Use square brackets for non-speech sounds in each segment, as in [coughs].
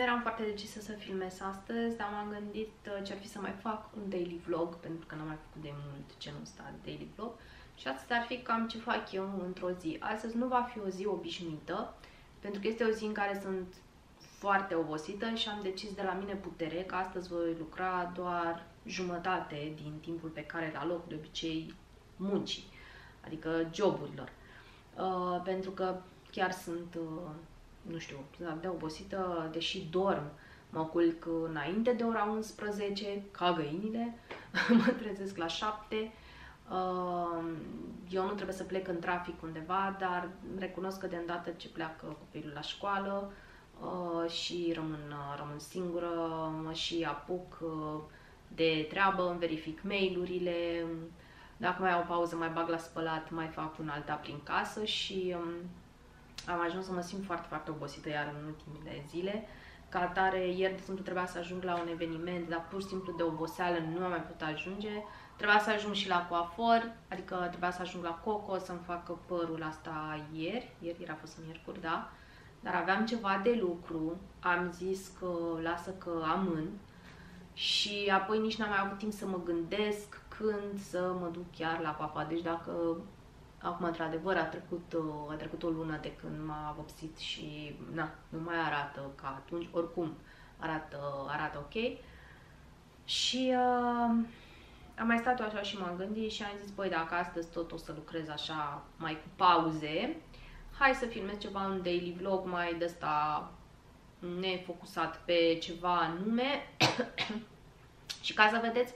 nu eram foarte decisă să filmez astăzi, dar m-am gândit uh, ce ar fi să mai fac un daily vlog, pentru că n-am mai făcut de mult genul ăsta de daily vlog. Și astăzi ar fi cam ce fac eu într-o zi. Astăzi nu va fi o zi obișnuită, pentru că este o zi în care sunt foarte obosită și am decis de la mine putere că astăzi voi lucra doar jumătate din timpul pe care la loc de obicei muncii, adică joburilor. Uh, pentru că chiar sunt, uh, nu știu, de obosită, deși dorm, mă culc înainte de ora 11, ca găinile, [laughs] mă trezesc la 7, uh, eu nu trebuie să plec în trafic undeva, dar recunosc că de îndată ce pleacă copilul la școală uh, și rămân, uh, rămân singură, mă și apuc uh, de treabă, îmi verific mail-urile, dacă mai au o pauză, mai bag la spălat, mai fac un alta prin casă și um, am ajuns să mă simt foarte, foarte obosită iar în ultimele zile. Ca atare, ieri, de exemplu, trebuia să ajung la un eveniment, dar pur și simplu de oboseală nu am mai putut ajunge. Trebuia să ajung și la coafor, adică trebuia să ajung la Coco să-mi facă părul asta ieri. Ieri era fost miercuri, da? Dar aveam ceva de lucru, am zis că lasă că amân și apoi nici n-am mai avut timp să mă gândesc când să mă duc chiar la papa. Deci dacă acum într-adevăr a trecut, a trecut o lună de când m-a vopsit și na, nu mai arată ca atunci, oricum arată, arată ok. Și uh, am mai stat așa și m-am gândit și am zis, băi, dacă astăzi tot o să lucrez așa mai cu pauze, hai să filmez ceva un daily vlog mai de ăsta nefocusat pe ceva anume [coughs] și ca să vedeți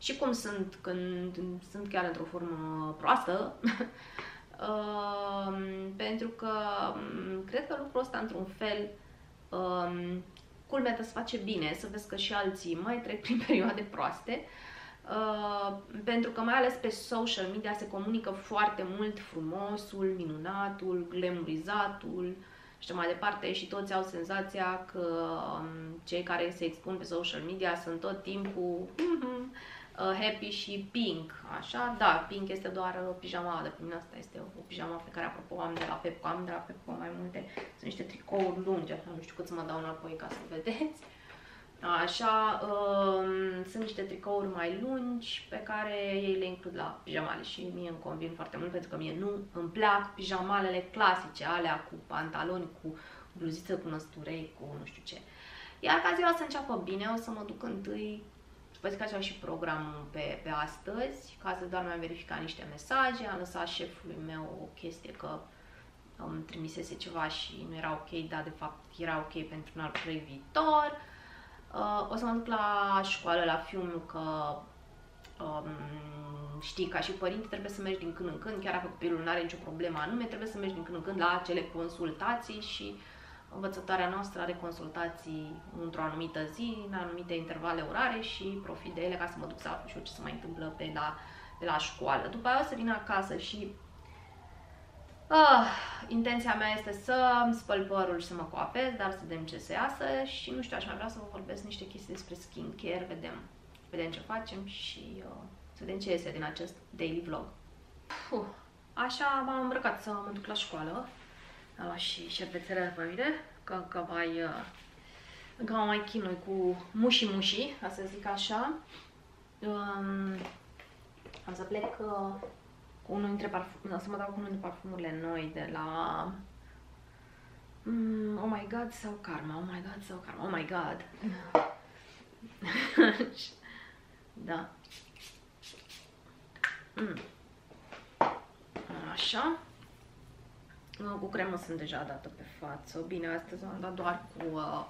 și cum sunt când sunt chiar într-o formă proastă, uh, [laughs] pentru că um, cred că lucrul ăsta într-un fel um, culmea să face bine, să vezi că și alții mai trec prin [laughs] perioade proaste, uh, pentru că mai ales pe social media se comunică foarte mult frumosul, minunatul, glamorizatul, și mai departe și toți au senzația că um, cei care se expun pe social media sunt tot timpul uh, happy și pink, așa, da, pink este doar uh, pijama de pe mine asta este o pijama pe care apropo am de la Pepco, am de la Pepco mai multe, sunt niște tricouri lungi, așa, nu știu cât să mă dau înapoi ca să vedeți. Așa, um, sunt niște tricouri mai lungi pe care ei le includ la pijamale și mie îmi convin foarte mult pentru că mie nu îmi plac pijamalele clasice, alea cu pantaloni, cu bluziță cu năsturei, cu nu știu ce. Iar ca ziua să înceapă bine, o să mă duc întâi, văd că așa și programul pe, pe astăzi, ca să doar mai verifica niște mesaje, am lăsat șefului meu o chestie că îmi trimisese ceva și nu era ok, dar de fapt era ok pentru un alt proiect viitor. Uh, o să mă duc la școală, la fiul că um, știi, ca și părinte trebuie să mergi din când în când, chiar dacă copilul nu are nicio problemă anume, trebuie să mergi din când în când la acele consultații și învățătoarea noastră are consultații într-o anumită zi, în anumite intervale orare și profit de ele ca să mă duc să aflu și eu ce se mai întâmplă pe la, pe la școală. După aia o să vin acasă și Ah, intenția mea este să îmi spăl părul și să mă coapez, dar să vedem ce se iasă și nu știu, aș mai vrea să vă vorbesc niște chestii despre skincare, vedem, vedem ce facem și uh, să vedem ce iese din acest daily vlog. Puh, așa m-am îmbrăcat să mă duc la școală. Am luat și șervețele pe mine, că încă mai, uh, încă mai chinui cu muși-muși, ca să zic așa. Um, am să plec uh, unul dintre parfum, să mă dau cu unul dintre parfumurile noi de la mm, Oh my God sau Karma, Oh my God sau Karma, Oh my God. [laughs] da. Mm. Așa. Cu cremă sunt deja dată pe față. Bine, astăzi am dat doar cu... Uh,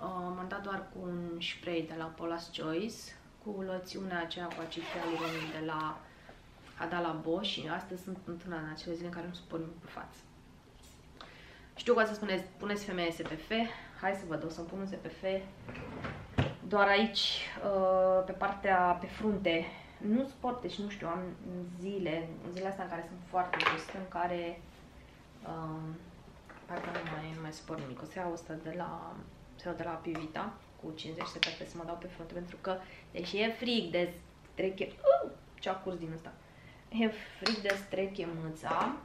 uh, m-am dat doar cu un spray de la Paula's Choice, cu loțiunea aceea cu acid hialuronin de la a dat la Bosch și astăzi sunt într-una în acele zile în care nu suport nimic pe față. Știu că să spuneți, puneți femeie SPF, hai să văd, o să-mi pun un SPF doar aici, uh, pe partea, pe frunte nu sport, deci nu știu, am zile, zilele astea în care sunt foarte jos, în care um, parcă nu mai, nu mai sport nimic. O să iau asta de la, să iau de la Pivita cu 50 de pepe să mă dau pe front, pentru că, deși e frig de trec uh, ce-a curs din asta. E frig de trec mâța.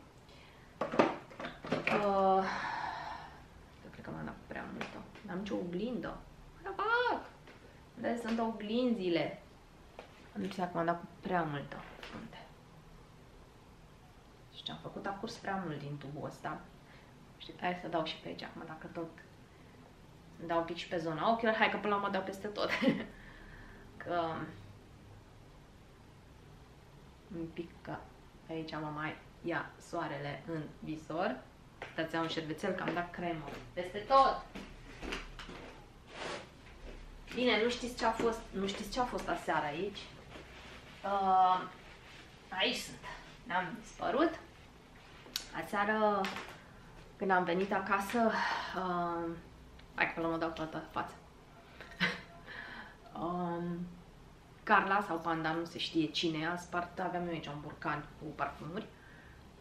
Uh, cred că m-am dat prea multă. N-am nicio oglindă. Rabac! Unde sunt oglinzile? Nu știu dacă m-am dat cu prea multă frunte. Și ce am făcut, a curs prea mult din tubul ăsta. Știi, hai să dau și pe aici acum, dacă tot dau un pic și pe zona ochilor. Hai că până la urmă dau peste tot. [laughs] că un pic că aici mă mai ia soarele în visor. Dați un șervețel că am dat cremă peste tot. Bine, nu știți ce a fost, nu știți ce a fost aseară aici. Uh, aici sunt. Ne-am dispărut. Aseară, când am venit acasă, uh, hai că mă dau toată fața. [laughs] um, Carla sau Panda, nu se știe cine, a spart, aveam eu aici un burcan cu parfumuri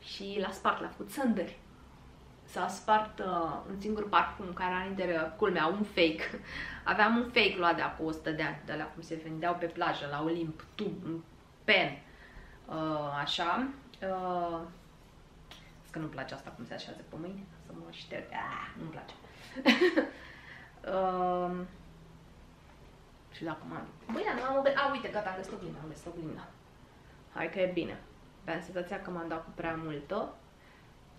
și l-a spart, l-a făcut sândări. S-a spart uh, un singur parfum care are interior, culmea, un fake. [laughs] Aveam un fake luat de acum 100 de ani, de la cum se vindeau pe plajă, la Olimp, tub, un pen, uh, așa. Uh, că nu-mi place asta cum se așează pe mâini, să mă șterg, ah, nu-mi place. uh, [laughs] și dacă m-am... Băi, da, nu am A, uite, gata, am găsit oglinda, am găsit oglinda. Hai că e bine. Pe senzația că m-am dat cu prea multă.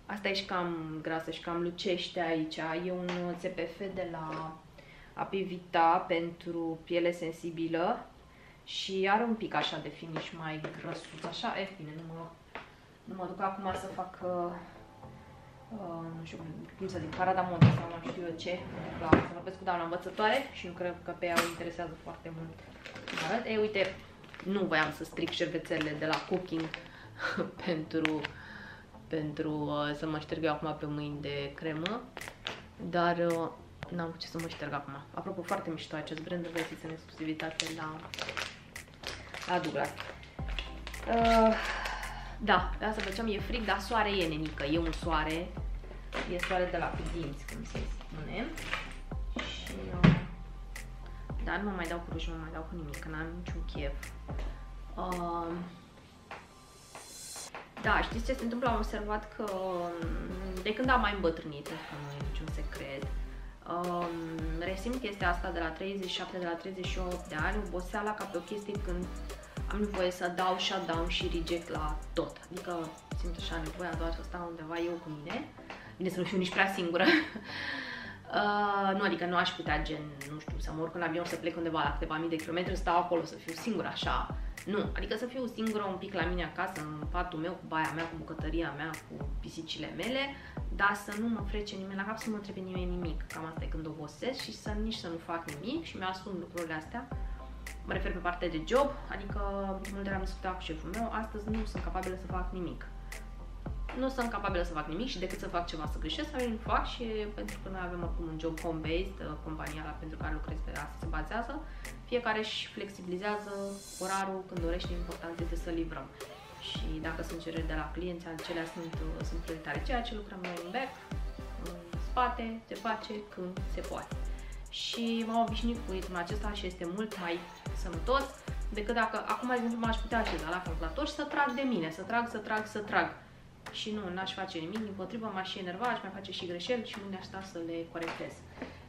Asta e și cam grasă și cam lucește aici. E un CPF de la Apivita pentru piele sensibilă și are un pic așa de finish mai grăsuț, așa, e bine, nu mă, nu mă duc acum să fac, uh, uh, nu știu cum să zic, parada modă sau nu știu eu ce, la, să vorbesc cu doamna învățătoare și nu cred că pe ea o interesează foarte mult. Arăt. Ei, uite, nu voiam să stric șervețelele de la cooking [laughs] pentru, pentru uh, să mă șterg eu acum pe mâini de cremă, dar uh, n-am ce să mă șterg acum. Apropo, foarte mișto acest brand, îl găsiți în exclusivitate la, la Douglas. Uh, da, asta făceam, e frig, dar soare e, nenică, e un soare. E soare de la cu dinți, cum se spune. Și, uh, dar nu mă mai dau cu ruj, nu mă mai dau cu nimic, că n-am niciun chef. Uh, da, știți ce se întâmplă? Am observat că de când am mai îmbătrânit, că nu e niciun secret, um, resimt chestia asta de la 37, de la 38 de ani, oboseala ca pe o chestie când am nevoie să dau shutdown și reject la tot. Adică simt așa nevoia doar să stau undeva eu cu mine. Bine să nu fiu nici prea singură. [laughs] uh, nu, adică nu aș putea gen, nu știu, să mă urc în avion să plec undeva la câteva mii de kilometri, să stau acolo, să fiu singură așa nu, adică să fiu singură un pic la mine acasă, în patul meu, cu baia mea, cu bucătăria mea, cu pisicile mele, dar să nu mă frece nimeni la cap, să nu mă întrebe nimeni nimic. Cam asta e când obosesc și să nici să nu fac nimic și mi-asum lucrurile astea. Mă refer pe partea de job, adică multe ori am discutat cu șeful meu, astăzi nu sunt capabilă să fac nimic nu sunt capabilă să fac nimic și decât să fac ceva să greșesc, să nu fac și pentru că noi avem acum un job home-based, uh, compania la pentru care lucrez pe asta se bazează, fiecare își flexibilizează orarul când dorește, important este să livrăm. Și dacă sunt cereri de la clienți, acelea sunt, uh, sunt prioritare. Ceea ce lucrăm noi în back, în spate, se face când se poate. Și m-am obișnuit cu ritmul acesta și este mult mai sănătos decât dacă acum, de exemplu, m-aș putea așeza la calculator și să trag de mine, să trag, să trag, să trag și nu, n-aș face nimic, din potrivă m-aș și enerva, aș mai face și greșeli și nu aș sta să le corectez.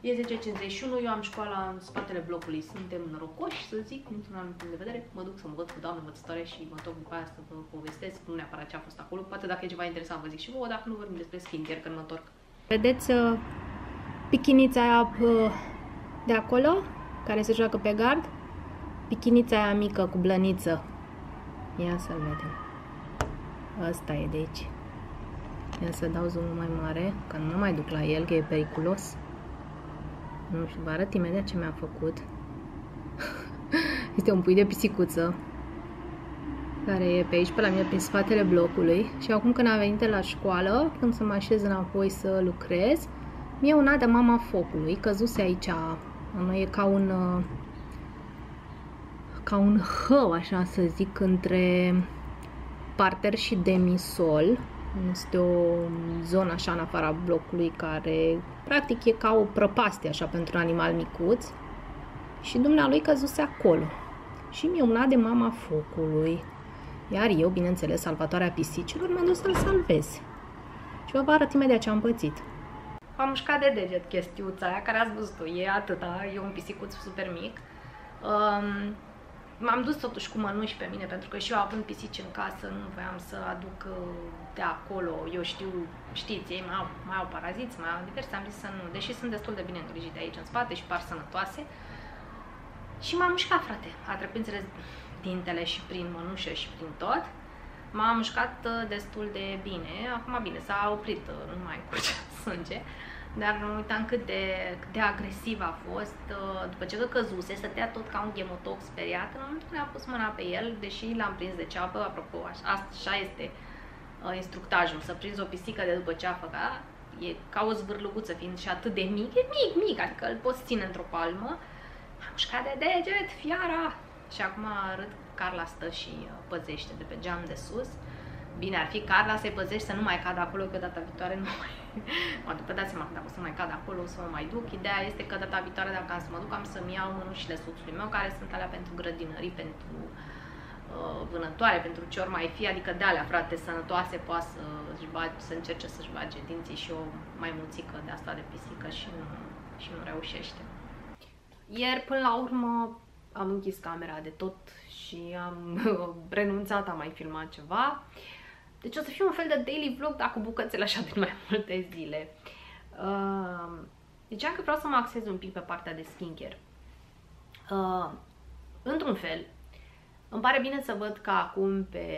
E 10.51, eu am școala în spatele blocului, suntem norocoși, să zic, dintr-un anumit punct de vedere, mă duc să mă văd cu doamnă învățătoare și mă întorc după aia să vă povestesc, nu neapărat ce a fost acolo, poate dacă e ceva interesant vă zic și vouă, dacă nu vorbim despre skincare când mă întorc. Vedeți uh, pichinița aia uh, de acolo, care se joacă pe gard? Pichinița aia mică cu blăniță. Ia să-l vedem. Asta e de aici. Ia să dau zoom mai mare, că nu mai duc la el, că e periculos. Nu știu, vă arăt imediat ce mi-a făcut. [laughs] este un pui de pisicuță care e pe aici, pe la mine, prin spatele blocului. Și acum când a venit la școală, când să mă așez înapoi să lucrez, mi-e una de mama focului, căzuse aici, nu e ca un ca un hău, așa să zic, între parter și demisol. Este o zonă așa în afara blocului care practic e ca o prăpastie așa pentru un animal micuț și dumnealui căzuse acolo. Și mi-e una de mama focului. Iar eu, bineînțeles, salvatoarea pisicilor, m-am dus să-l salvez. Și vă arăt imediat ce am pățit. Am mușcat de deget chestiuța aia care ați văzut-o. E atâta, e un pisicuț super mic. Um, m-am dus totuși cu mănuși pe mine, pentru că și eu având pisici în casă, nu voiam să aduc uh, de acolo, eu știu, știți, ei mai au, mai au paraziți, mai au diverse, am zis să nu, deși sunt destul de bine îngrijite aici în spate și par sănătoase. Și m-am mușcat, frate, a trebuit înțeles dintele și prin mănușă și prin tot. M-am mușcat uh, destul de bine, acum bine, s-a oprit, uh, nu mai curge [laughs] sânge, dar nu uitam cât de, cât de agresiv a fost. Uh, după ce că căzuse, stătea tot ca un gemotoc speriat. În momentul când am pus mâna pe el, deși l-am prins de ceapă, apropo, așa, așa este uh, instructajul, să prinzi o pisică de după ceafă, ca e ca o zvârluguță, fiind și atât de mic, e mic, mic, adică îl poți ține într-o palmă. Am mușcat de deget, fiara! Și acum râd, Carla stă și uh, păzește de pe geam de sus. Bine ar fi Carla să-i păzești să nu mai cadă acolo, că data viitoare nu mai... [laughs] mă duc, dați seama că dacă o să mai cad acolo, o să mă mai duc. Ideea este că data viitoare, dacă am să mă duc, am să-mi iau mânușile soțului meu, care sunt alea pentru grădinării, pentru uh, vânătoare, pentru ce ori mai fi, adică de alea, frate, sănătoase, poate să, bage, să încerce să-și bage dinții și o mai mulțică de asta de pisică și nu, și nu reușește. Ieri, până la urmă, am închis camera de tot și am [laughs] renunțat, am mai filmat ceva. Uh, deci o să fie un fel de daily vlog, dar cu bucățele așa de mai [laughs] multe zile. Uh, deci că vreau să mă axez un pic pe partea de skincare. Uh, într-un fel, îmi pare bine să văd că acum pe,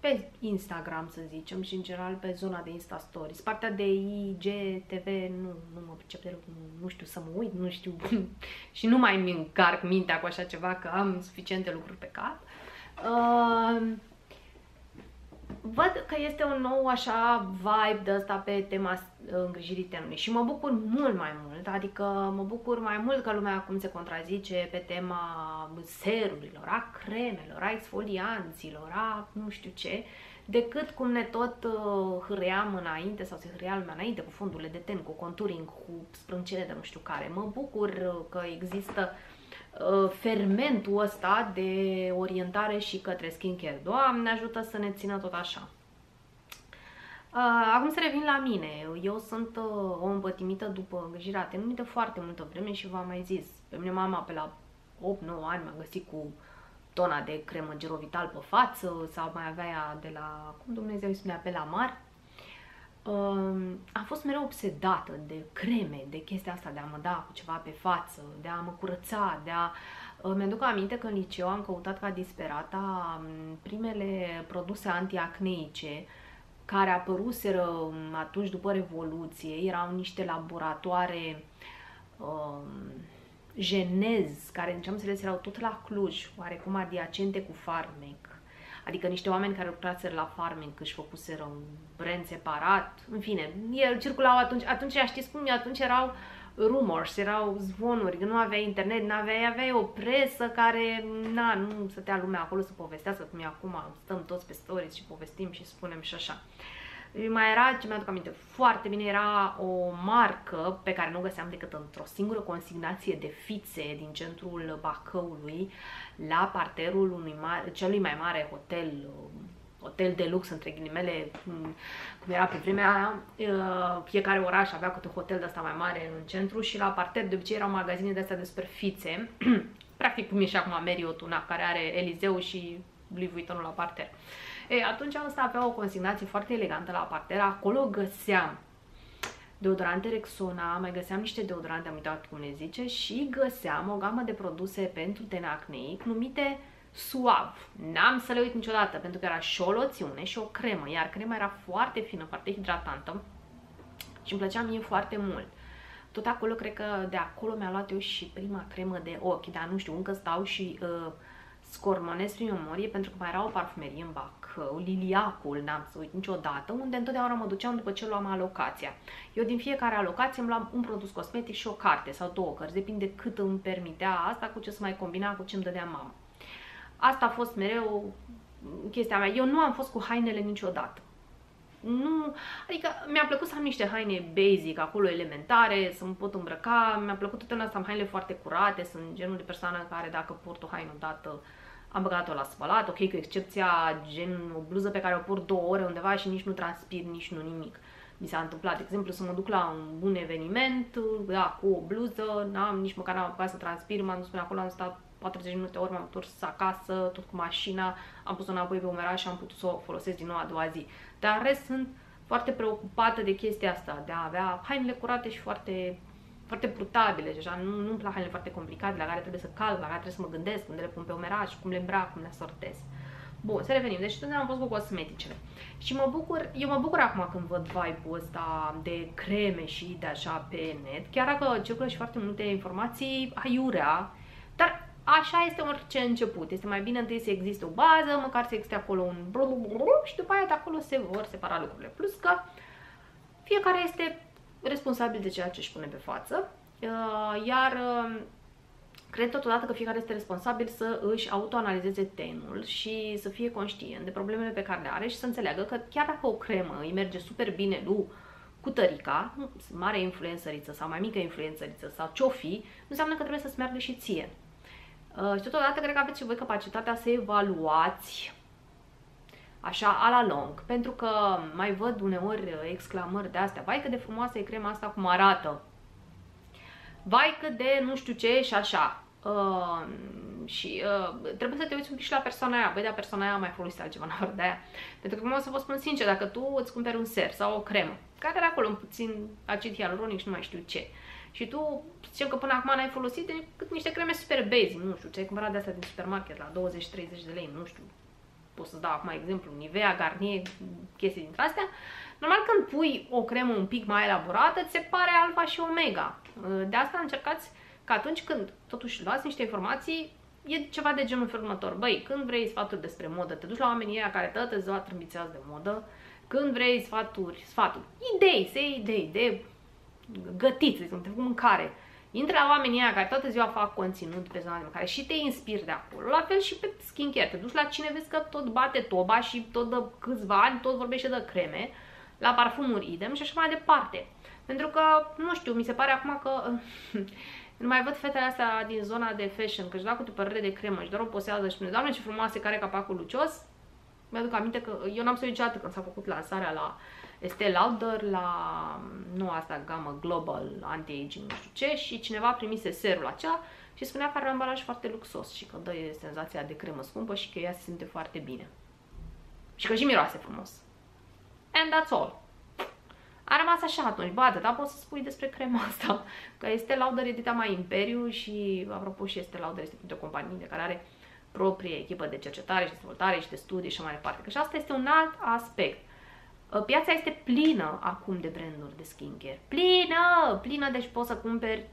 pe Instagram, să zicem, și în general pe zona de Insta Stories, partea de IGTV, nu, nu mă pricep deloc, nu, nu știu să mă uit, nu știu [laughs] și nu mai mi încarc mintea cu așa ceva, că am suficiente lucruri pe cap. Uh, văd că este un nou așa vibe de asta pe tema uh, îngrijirii tenului și mă bucur mult mai mult, adică mă bucur mai mult că lumea acum se contrazice pe tema serurilor, a cremelor, a exfolianților, a nu știu ce, decât cum ne tot uh, hâream înainte sau se hârea lumea înainte cu fondurile de ten, cu conturing, cu sprâncene de nu știu care. Mă bucur uh, că există Uh, fermentul ăsta de orientare și către skincare. Doamne ajută să ne țină tot așa. Uh, acum să revin la mine. Eu sunt uh, o împătimită după îngrijirea tenului de foarte multă vreme și v-am mai zis. Pe mine mama pe la 8-9 ani m-a găsit cu tona de cremă Gerovital pe față sau mai avea ea de la, cum Dumnezeu îi spunea, pe la mar am fost mereu obsedată de creme, de chestia asta, de a mă da cu ceva pe față, de a mă curăța, de a... Uh, mi-aduc aminte că în liceu am căutat ca disperata um, primele produse antiacneice care apăruseră um, atunci după Revoluție. Erau niște laboratoare um, genez, care în ce am înțeles erau tot la Cluj, oarecum adiacente cu Farmec adică niște oameni care lucraseră la farming, își făcuseră un brand separat, în fine, el circulau atunci, atunci știți cum, atunci erau rumors, erau zvonuri, nu avea internet, nu avea, avea o presă care, na, nu stătea lumea acolo să povestească cum e acum, stăm toți pe stories și povestim și spunem și așa. Mai era, ce mi-aduc aminte, foarte bine, era o marcă pe care nu o găseam decât într-o singură consignație de fițe din centrul Bacăului, la parterul unui mare, celui mai mare hotel, hotel de lux, între ghilimele, cum era pe vremea aia, uh, fiecare oraș avea câte un hotel de asta mai mare în centru și la parter de obicei erau magazine de astea despre fițe, [clears throat] practic cum e și acum Marriott, una care are Elizeu și Louis Vuitton la parter. E, atunci ăsta avea o consignație foarte elegantă la parter, acolo găseam deodorante Rexona, mai găseam niște deodorante, am uitat cum le zice, și găseam o gamă de produse pentru ten acneic numite Suav. N-am să le uit niciodată, pentru că era și o loțiune și o cremă, iar crema era foarte fină, foarte hidratantă și îmi plăcea mie foarte mult. Tot acolo, cred că de acolo mi-a luat eu și prima cremă de ochi, dar nu știu, încă stau și uh, scormonez prin memorie pentru că mai era o parfumerie în Bacău, Liliacul, n-am să uit niciodată, unde întotdeauna mă duceam după ce luam alocația. Eu din fiecare alocație îmi luam un produs cosmetic și o carte sau două cărți, depinde cât îmi permitea asta, cu ce să mai combina, cu ce îmi dădea mama. Asta a fost mereu chestia mea. Eu nu am fost cu hainele niciodată. Nu, adică mi-a plăcut să am niște haine basic, acolo elementare, să mă pot îmbrăca, mi-a plăcut totdeauna să am hainele foarte curate, sunt genul de persoană care dacă port o haină odată am băgat-o la spălat, ok, cu excepția gen o bluză pe care o port două ore undeva și nici nu transpir, nici nu nimic. mi s-a întâmplat, de exemplu, să mă duc la un bun eveniment, da, cu o bluză, n-am nici măcar n-am apucat să transpir, m-am dus până acolo, am stat 40 minute, ori m-am întors acasă, tot cu mașina, am pus-o înapoi pe umeraș și am putut să o folosesc din nou a doua zi. Dar în rest sunt foarte preocupată de chestia asta, de a avea hainele curate și foarte foarte brutabile, deja nu, nu-mi plac hainele foarte complicate, la care trebuie să calc, la care trebuie să mă gândesc, unde le pun pe umeraș, cum le îmbrac, cum le sortez. Bun, să revenim. Deci totdeauna am fost cu cosmeticele. Și mă bucur, eu mă bucur acum când văd vibe-ul ăsta de creme și de așa pe net, chiar dacă circulă și foarte multe informații aiurea, dar așa este orice început. Este mai bine întâi să existe o bază, măcar să existe acolo un și după aia de acolo se vor separa lucrurile. Plus că fiecare este responsabil de ceea ce își pune pe față, uh, iar uh, Cred totodată că fiecare este responsabil să își autoanalizeze tenul și să fie conștient de problemele pe care le are și să înțeleagă că chiar dacă o cremă îi merge super bine lui cu tărica, mare influențăriță sau mai mică influențăriță sau ce-o fi, nu înseamnă că trebuie să-ți meargă și ție. Uh, și totodată cred că aveți și voi capacitatea să evaluați așa, a la long, pentru că mai văd uneori exclamări de astea, vai că de frumoasă e crema asta cum arată, vai cât de nu știu ce și așa. Uh, și uh, trebuie să te uiți un pic și la persoana aia. Băi, dar persoana aia mai folosit altceva în afară de aia. Pentru că cum o să vă spun sincer, dacă tu îți cumperi un ser sau o cremă, care are acolo un puțin acid hialuronic și nu mai știu ce, și tu zicem că până acum n-ai folosit decât niște creme super basic, nu știu, ce ai cumpărat de astea din supermarket la 20-30 de lei, nu știu, pot să dau acum exemplu, Nivea, Garnier, chestii dintre astea, normal când pui o cremă un pic mai elaborată, ți se pare alfa și omega. De asta încercați că atunci când totuși luați niște informații, e ceva de genul următor. Băi, când vrei sfaturi despre modă, te duci la oamenii ăia care toată ziua trâmbițează de modă, când vrei sfaturi, sfaturi, idei, se idei de gătiți, de exemplu, cu mâncare. Intră la oamenii ăia care toată ziua fac conținut pe zona de mâncare și te inspiri de acolo. La fel și pe skincare. Te duci la cine vezi că tot bate toba și tot de câțiva ani tot vorbește de creme, la parfumuri idem și așa mai departe. Pentru că, nu știu, mi se pare acum că [laughs] nu mai văd fetele astea din zona de fashion, că își dau cu părere de cremă și doar o posează și spune, doamne ce frumoase, care capacul lucios. Mi-aduc aminte că eu n-am să niciodată când s-a făcut lansarea la Estee Lauder, la nu asta gamă Global Anti-Aging, nu știu ce, și cineva primise serul acela și spunea că are un ambalaj foarte luxos și că dă senzația de cremă scumpă și că ea se simte foarte bine. Și că și miroase frumos. And that's all. A rămas așa atunci, bă, dar poți să spui despre crema asta, că este Lauder edita mai Imperiu și, apropo, și este Lauder este o companie de care are proprie echipă de cercetare și dezvoltare și de studii și mai departe. Că și asta este un alt aspect. Uh, piața este plină acum de branduri de skincare. Plină! Plină, deci poți să cumperi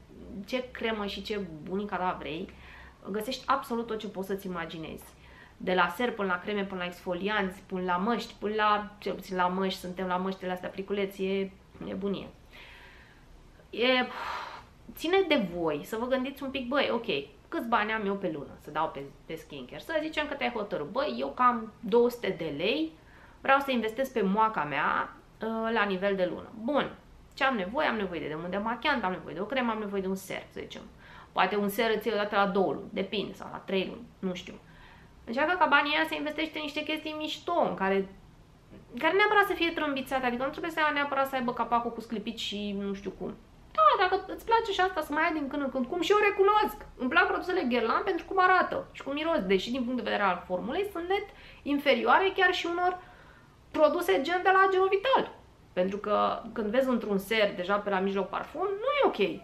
ce cremă și ce bunica ta vrei. Găsești absolut tot ce poți să-ți imaginezi de la ser până la creme, până la exfolianți, până la măști, până la, cel puțin la măști, suntem la măștile astea pliculeți, e nebunie. E, ține de voi să vă gândiți un pic, băi, ok, câți bani am eu pe lună să dau pe, pe skincare? Să zicem că te-ai hotărât, băi, eu cam 200 de lei vreau să investesc pe moaca mea uh, la nivel de lună. Bun, ce am nevoie? Am nevoie de un demachiant, am nevoie de o cremă, am nevoie de un ser, să zicem. Poate un ser îți dată la două luni, depinde, sau la trei luni, nu știu. Încearcă ca banii ăia să investește în niște chestii mișto, în care, care neapărat să fie trâmbițate, adică nu trebuie să neapărat să aibă capacul cu sclipit și nu știu cum. Da, dacă îți place și asta să mai ai din când în când, cum și eu recunosc, îmi plac produsele Guerlain pentru cum arată și cum miros, deși din punct de vedere al formulei sunt net inferioare chiar și unor produse gen de la Gerovital. Pentru că când vezi într-un ser deja pe la mijloc parfum, nu e ok.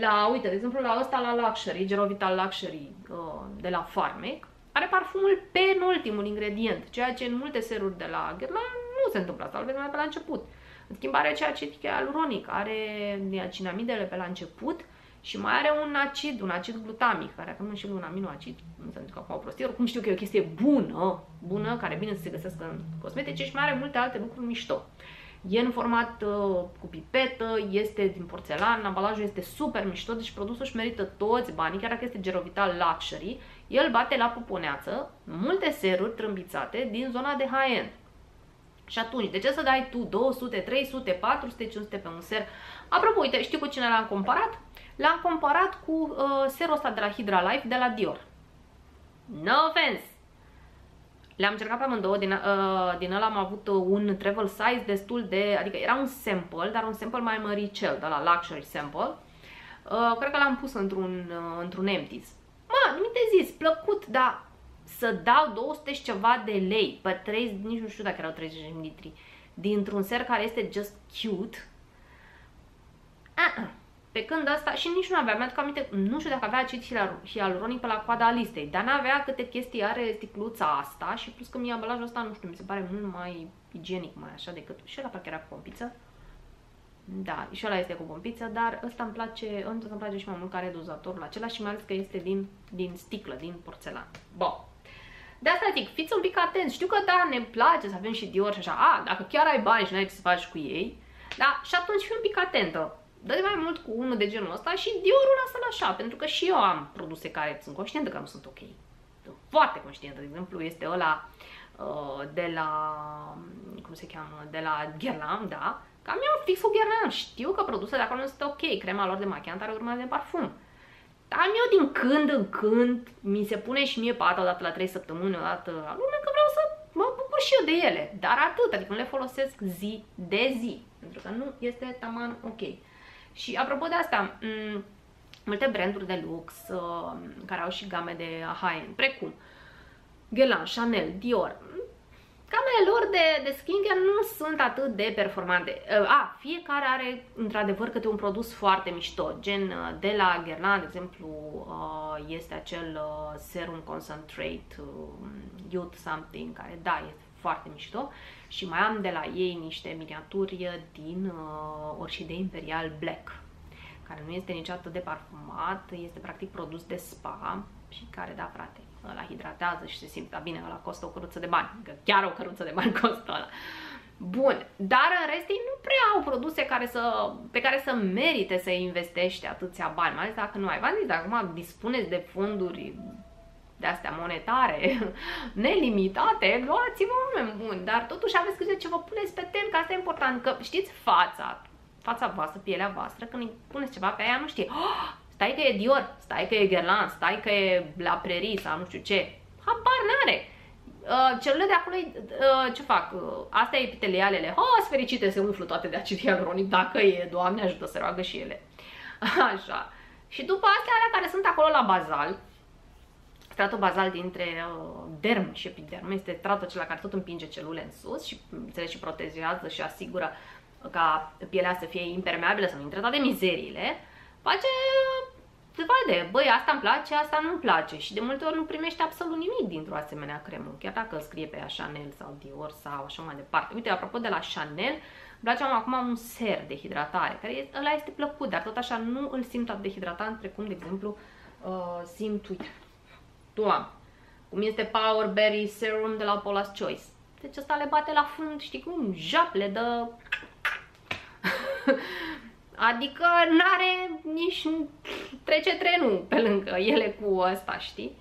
La, uite, de exemplu, la ăsta la Luxury, Gerovital Luxury uh, de la Farmec, are parfumul penultimul ingredient, ceea ce în multe seruri de la Guerlain nu se întâmplă asta, îl vezi mai pe la început. În schimb are ceea ce aluronic, are niacinamidele pe la început și mai are un acid, un acid glutamic, care acum și un aminoacid, nu se că o prostie, oricum știu că e o chestie bună, bună, care bine să se găsească în cosmetice și mai are multe alte lucruri mișto. E în format uh, cu pipetă, este din porțelan, ambalajul este super mișto, deci produsul își merită toți banii, chiar dacă este Gerovital Luxury, el bate la puponeață multe seruri trâmbițate din zona de high-end. Și atunci, de ce să dai tu 200, 300, 400, 500 pe un ser? Apropo, uite, știi cu cine l-am comparat? L-am comparat cu uh, serul ăsta de la Hydra Life de la Dior. No offense! Le-am încercat pe amândouă, din, uh, din ăla am avut un travel size destul de, adică era un sample, dar un sample mai măricel, de la luxury sample. Uh, cred că l-am pus într-un uh, într-un empties. Mă, nimic de zis, plăcut, dar să dau 200 și ceva de lei pe 30, nici nu știu dacă erau 30 de litri, dintr-un ser care este just cute, uh-uh. Pe când asta, și nici nu avea, mi-aduc aminte, nu știu dacă avea acid hialuronic pe la coada listei, dar n-avea câte chestii are sticluța asta și plus că mie ambalajul ăsta, nu știu, mi se pare mult mai igienic, mai așa decât, și ăla parcă era cu pompiță. Da, și ăla este cu pompiță, dar ăsta îmi place, ăsta îmi place și mai mult care dozatorul acela și mai ales că este din, din sticlă, din porțelan. Bun. De asta zic, fiți un pic atenți. Știu că da, ne place să avem și Dior și așa. A, dacă chiar ai bani și n-ai ce să faci cu ei, da, și atunci fii un pic atentă dă mai mult cu unul de genul ăsta și Diorul lasă-l așa, pentru că și eu am produse care sunt conștientă că nu sunt ok. Sunt foarte conștientă, de exemplu, este ăla uh, de la, cum se cheamă, de la Guerlain, da, că am eu fix cu Guerlain, știu că produsele de acolo nu sunt ok, crema lor de machiant are urmă de parfum. Dar am eu din când în când, mi se pune și mie pata odată la 3 săptămâni, odată la lună, că vreau să mă bucur și eu de ele. Dar atât, adică nu le folosesc zi de zi, pentru că nu este taman ok. Și apropo de asta, multe branduri de lux uh, care au și game de high-end, precum Guerlain, Chanel, Dior, Gamele lor de, de skincare nu sunt atât de performante. Uh, a, fiecare are într-adevăr câte un produs foarte mișto, gen uh, de la Guerlain, de exemplu, uh, este acel serum concentrate youth something, care da, este foarte mișto și mai am de la ei niște miniaturi din uh, orșidei imperial black care nu este niciodată de parfumat, este practic produs de spa și care, da frate, la hidratează și se simte bine, la costă o căruță de bani, că chiar o căruță de bani [laughs] costă ăla. Bun, dar în rest ei nu prea au produse care să, pe care să merite să investești atâția bani, mai ales dacă nu ai bani, dacă acum dispuneți de fonduri de astea monetare, [laughs] nelimitate, luați-vă oameni buni, dar totuși aveți grijă ce vă puneți pe ten, că asta e important, că știți fața, fața voastră, pielea voastră, când îi puneți ceva pe ea, nu știe, oh, stai că e Dior, stai că e Guerlain, stai că e La Prairie sau nu știu ce, habar n-are. Uh, celulele de acolo, uh, ce fac? Uh, astea epitelialele, oh, fericite, se umflă toate de acid hialuronic, dacă e, Doamne ajută, să roagă și ele. [laughs] Așa. Și după astea alea care sunt acolo la bazal, stratul bazal dintre uh, derm și epiderm este stratul acela care tot împinge celule în sus și, înțeles, și protejează și asigură ca pielea să fie impermeabilă, să nu intre toate mizeriile, face se vede, băi, asta îmi place, asta nu-mi place și de multe ori nu primești absolut nimic dintr-o asemenea cremă, chiar dacă scrie pe ea Chanel sau Dior sau așa mai departe. Uite, apropo de la Chanel, îmi place acum un ser de hidratare, care este, ăla este plăcut, dar tot așa nu îl simt atât de hidratant precum, de exemplu, uh, simt, uite, tu am. Cum este Power Berry Serum de la Paula's Choice. Deci asta le bate la fund, știi cum? Jap, le dă... [laughs] adică n-are nici... trece trenul pe lângă ele cu asta, știi?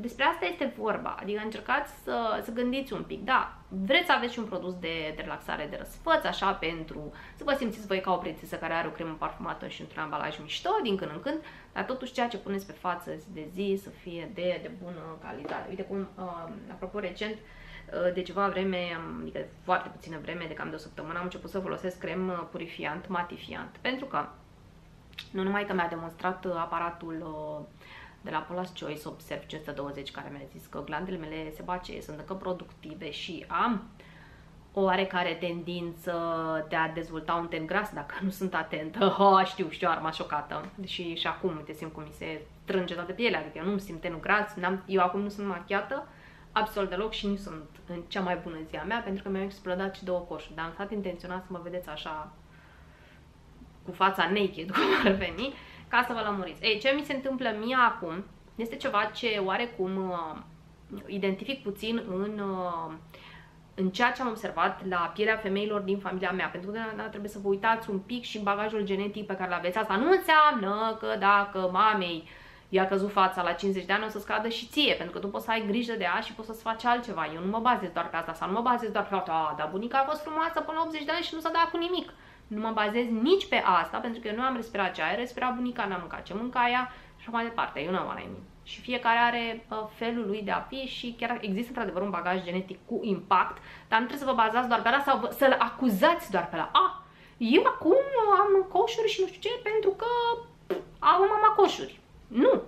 Despre asta este vorba, adică încercați să, să gândiți un pic, da, vreți să aveți și un produs de, de relaxare, de răsfăț, așa, pentru să vă simțiți voi ca o prințesă care are o cremă parfumată și într-un ambalaj mișto din când în când, dar totuși ceea ce puneți pe față zi de zi să fie de, de bună calitate. Uite cum, uh, apropo, recent, uh, de ceva vreme, adică foarte puțină vreme, de cam de o săptămână, am început să folosesc crem purifiant, matifiant, pentru că nu numai că mi-a demonstrat aparatul uh, de la Paula's Choice observ 520 care mi-a zis că glandele mele se bace, sunt încă productive și am o oarecare tendință de a dezvolta un ten gras dacă nu sunt atentă. [laughs] Oh, știu, știu, arma șocată. Și, și acum, uite, simt cum mi se trânge toată pielea, adică eu nu simt tenul gras, eu acum nu sunt machiată, absolut deloc și nu sunt în cea mai bună zi a mea pentru că mi-au explodat și două coșuri, dar am stat intenționat să mă vedeți așa cu fața naked, [laughs] cum ar veni, ca să vă lămuriți. Ei, ce mi se întâmplă mie acum este ceva ce oarecum uh, identific puțin în, uh, în ceea ce am observat la pielea femeilor din familia mea, pentru că da, trebuie să vă uitați un pic și în bagajul genetic pe care l aveți. Asta nu înseamnă că dacă mamei i-a căzut fața la 50 de ani, o să scadă și ție, pentru că tu poți să ai grijă de ea și poți să-ți faci altceva. Eu nu mă bazez doar pe asta, sau nu mă bazez doar pe asta, dar bunica a fost frumoasă până la 80 de ani și nu s-a dat cu nimic nu mă bazez nici pe asta, pentru că eu nu am respirat ce aer, respira bunica, n-am mâncat ce mânca ea și așa mai departe. Eu nu am I și fiecare are uh, felul lui de a fi și chiar există într-adevăr un bagaj genetic cu impact, dar nu trebuie să vă bazați doar pe ăla sau să-l acuzați doar pe ăla. Ah, eu acum am coșuri și nu știu ce pentru că am mama coșuri. Nu!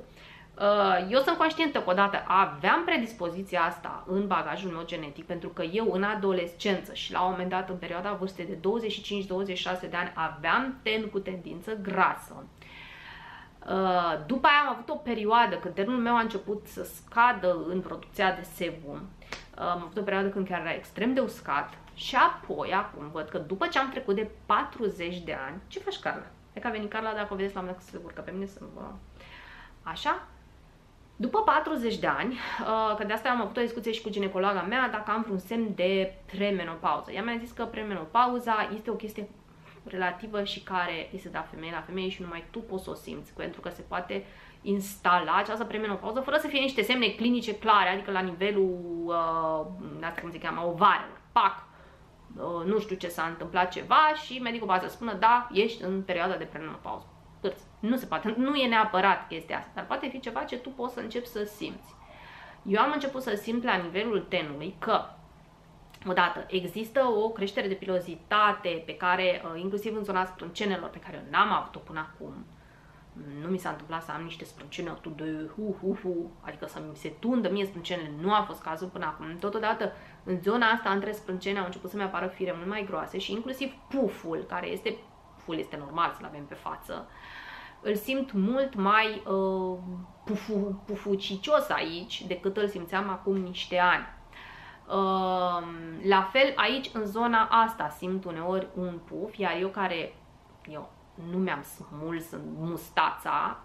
Uh, eu sunt conștientă că odată aveam predispoziția asta în bagajul meu genetic pentru că eu în adolescență și la un moment dat în perioada vârstei de 25-26 de ani aveam ten cu tendință grasă. Uh, după aia am avut o perioadă când tenul meu a început să scadă în producția de sebum. Uh, am avut o perioadă când chiar era extrem de uscat și apoi acum văd că după ce am trecut de 40 de ani, ce faci Carla? E că a venit Carla dacă o vedeți la mine să se urcă pe mine să nu vă... Așa? După 40 de ani, uh, că de asta am avut o discuție și cu ginecologa mea, dacă am vreun semn de premenopauză. Ea mi-a zis că premenopauza este o chestie relativă și care este de la femeie la femeie și numai tu poți să o simți, pentru că se poate instala această premenopauză fără să fie niște semne clinice clare, adică la nivelul, uh, cum se cheamă, ovarelor. Pac! Uh, nu știu ce s-a întâmplat ceva și medicul va să spună, da, ești în perioada de premenopauză. Cât? Nu se poate, nu e neapărat chestia asta, dar poate fi ceva ce tu poți să începi să simți. Eu am început să simt la nivelul tenului că Odată, există o creștere de pilozitate pe care, uh, inclusiv în zona sprâncenelor, pe care eu n-am avut-o până acum, nu mi s-a întâmplat să am niște sprâncene atât de hu, hu, hu, adică să mi se tundă mie sprâncenele, nu a fost cazul până acum. Totodată, în zona asta între sprâncene au început să-mi apară fire mult mai groase și inclusiv puful, care este, puful este normal să-l avem pe față, îl simt mult mai uh, pufu, pufucicios aici decât îl simțeam acum niște ani. Uh, la fel aici în zona asta simt uneori un puf, iar eu care eu nu mi-am smuls în mustața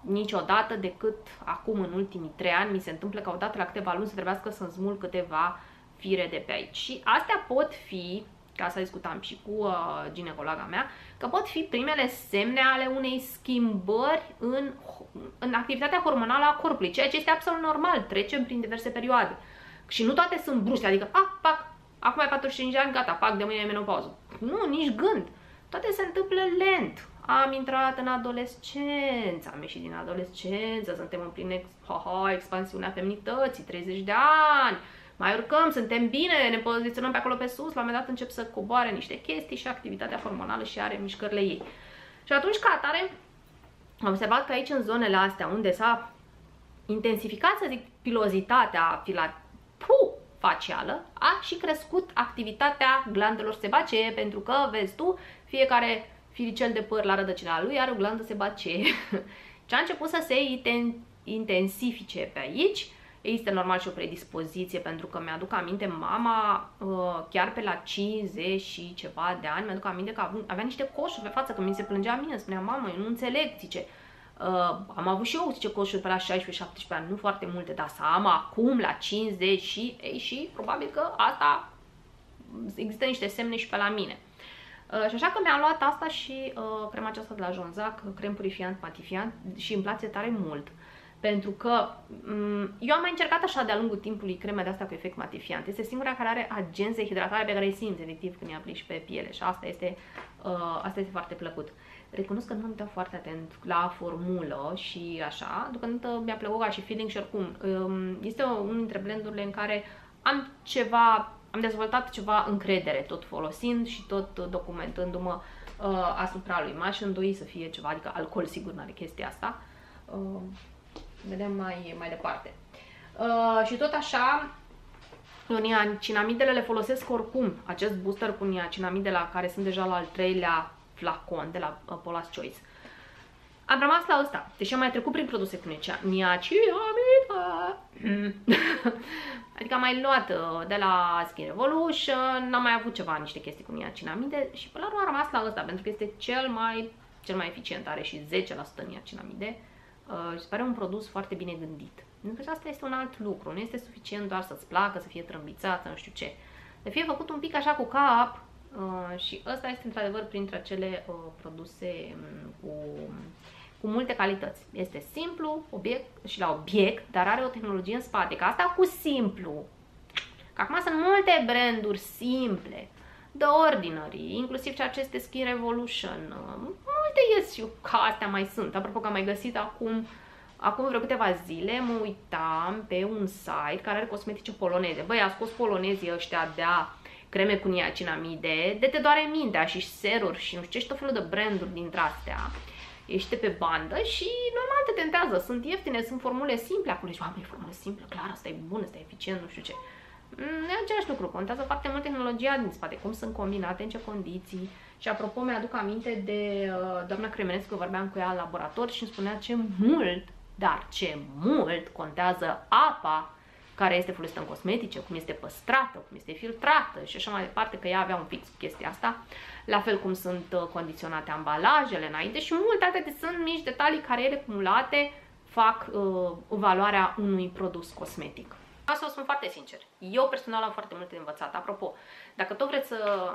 niciodată decât acum în ultimii trei ani mi se întâmplă că odată la câteva luni să trebuiască să-mi smul câteva fire de pe aici. Și astea pot fi, ca să discutam și cu uh, ginecologa mea, că pot fi primele semne ale unei schimbări în, în activitatea hormonală a corpului, ceea ce este absolut normal, trecem prin diverse perioade. Și nu toate sunt bruște, adică, ah, pac, acum ai 45 de ani, gata, pac, de mâine e menopauză. Nu, nici gând. Toate se întâmplă lent. Am intrat în adolescență, am ieșit din adolescență, suntem în plin ex ha, ha, expansiunea feminității, 30 de ani, mai urcăm, suntem bine, ne poziționăm pe acolo pe sus, la un moment dat încep să coboare niște chestii și activitatea hormonală și are mișcările ei. Și atunci, ca atare, am observat că aici, în zonele astea, unde s-a intensificat, să zic, pilozitatea fila, puh, facială, a și crescut activitatea glandelor sebacee, pentru că, vezi tu, fiecare firicel de păr la rădăcina lui are o glandă sebacee. [laughs] și a început să se intensifice pe aici Există normal și o predispoziție pentru că mi-aduc aminte, mama uh, chiar pe la 50 și ceva de ani, mi-aduc aminte că avea niște coșuri pe față, când mi se plângea mine, spunea, mamă, eu nu înțeleg, zice, Uh, am avut și eu, zice, coșuri pe la 16-17 ani, nu foarte multe, dar să am acum la 50 și, ei, și probabil că asta există niște semne și pe la mine. Uh, și așa că mi-am luat asta și uh, crema aceasta de la Jonzac, crem purifiant, matifiant și îmi place tare mult. Uh, pentru că mm, eu am mai încercat așa de-a lungul timpului creme de asta cu efect matifiant. Este singura care are agenți de hidratare pe care îi simți efectiv când îi aplici pe piele și asta este, uh, asta este foarte plăcut. Recunosc că nu am uitat foarte atent la formulă și așa, când mi-a plăcut ca și feeling și oricum. Um, este unul dintre blendurile în care am ceva, am dezvoltat ceva încredere tot folosind și tot documentându-mă uh, asupra lui. M-aș îndoi să fie ceva, adică alcool sigur n-are chestia asta. Uh, vedem mai, mai departe. Uh, și tot așa, niacinamidele le folosesc oricum, acest booster cu niacinamide la care sunt deja la al treilea flacon de la uh, Paula's Choice. Am rămas la ăsta, deși am mai trecut prin produse cu niacinamide. [laughs] adică am mai luat uh, de la Skin Revolution, n-am mai avut ceva, niște chestii cu niacinamide și până la urmă am rămas la ăsta, pentru că este cel mai, cel mai eficient, are și 10% niacinamide. Uh, și pare un produs foarte bine gândit. Pentru că asta este un alt lucru. Nu este suficient doar să-ți placă, să fie trâmbițată, nu știu ce. Să fie făcut un pic așa cu cap uh, și ăsta este într-adevăr printre acele uh, produse um, cu, cu multe calități. Este simplu obiect, și la obiect, dar are o tehnologie în spate. Că asta cu simplu. Că acum sunt multe branduri simple, de ordinary, inclusiv ceea ce este Skin Revolution, multe ies și ca astea mai sunt. Apropo că am mai găsit acum acum vreo câteva zile mă uitam pe un site care are cosmetice poloneze. Băi, a scos polonezii ăștia de a creme cu niacinamide, de te doare mintea și seruri și nu știu ce, și tot felul de branduri dintre astea. Ești pe bandă și normal te tentează. Sunt ieftine, sunt formule simple acolo. Și, e formule simplă, clar, asta e bun, asta e eficient, nu știu ce. Mm, e același lucru, contează foarte mult tehnologia din spate, cum sunt combinate, în ce condiții. Și apropo, mi-aduc aminte de uh, doamna Cremenescu, vorbeam cu ea în laborator și îmi spunea ce mult, dar ce mult contează apa care este folosită în cosmetice, cum este păstrată, cum este filtrată și așa mai departe, că ea avea un fix cu chestia asta, la fel cum sunt uh, condiționate ambalajele înainte și multe alte sunt mici detalii care ele cumulate fac uh, valoarea unui produs cosmetic. Asta o spun foarte sincer. Eu personal am foarte multe de învățat. Apropo, dacă tot vreți să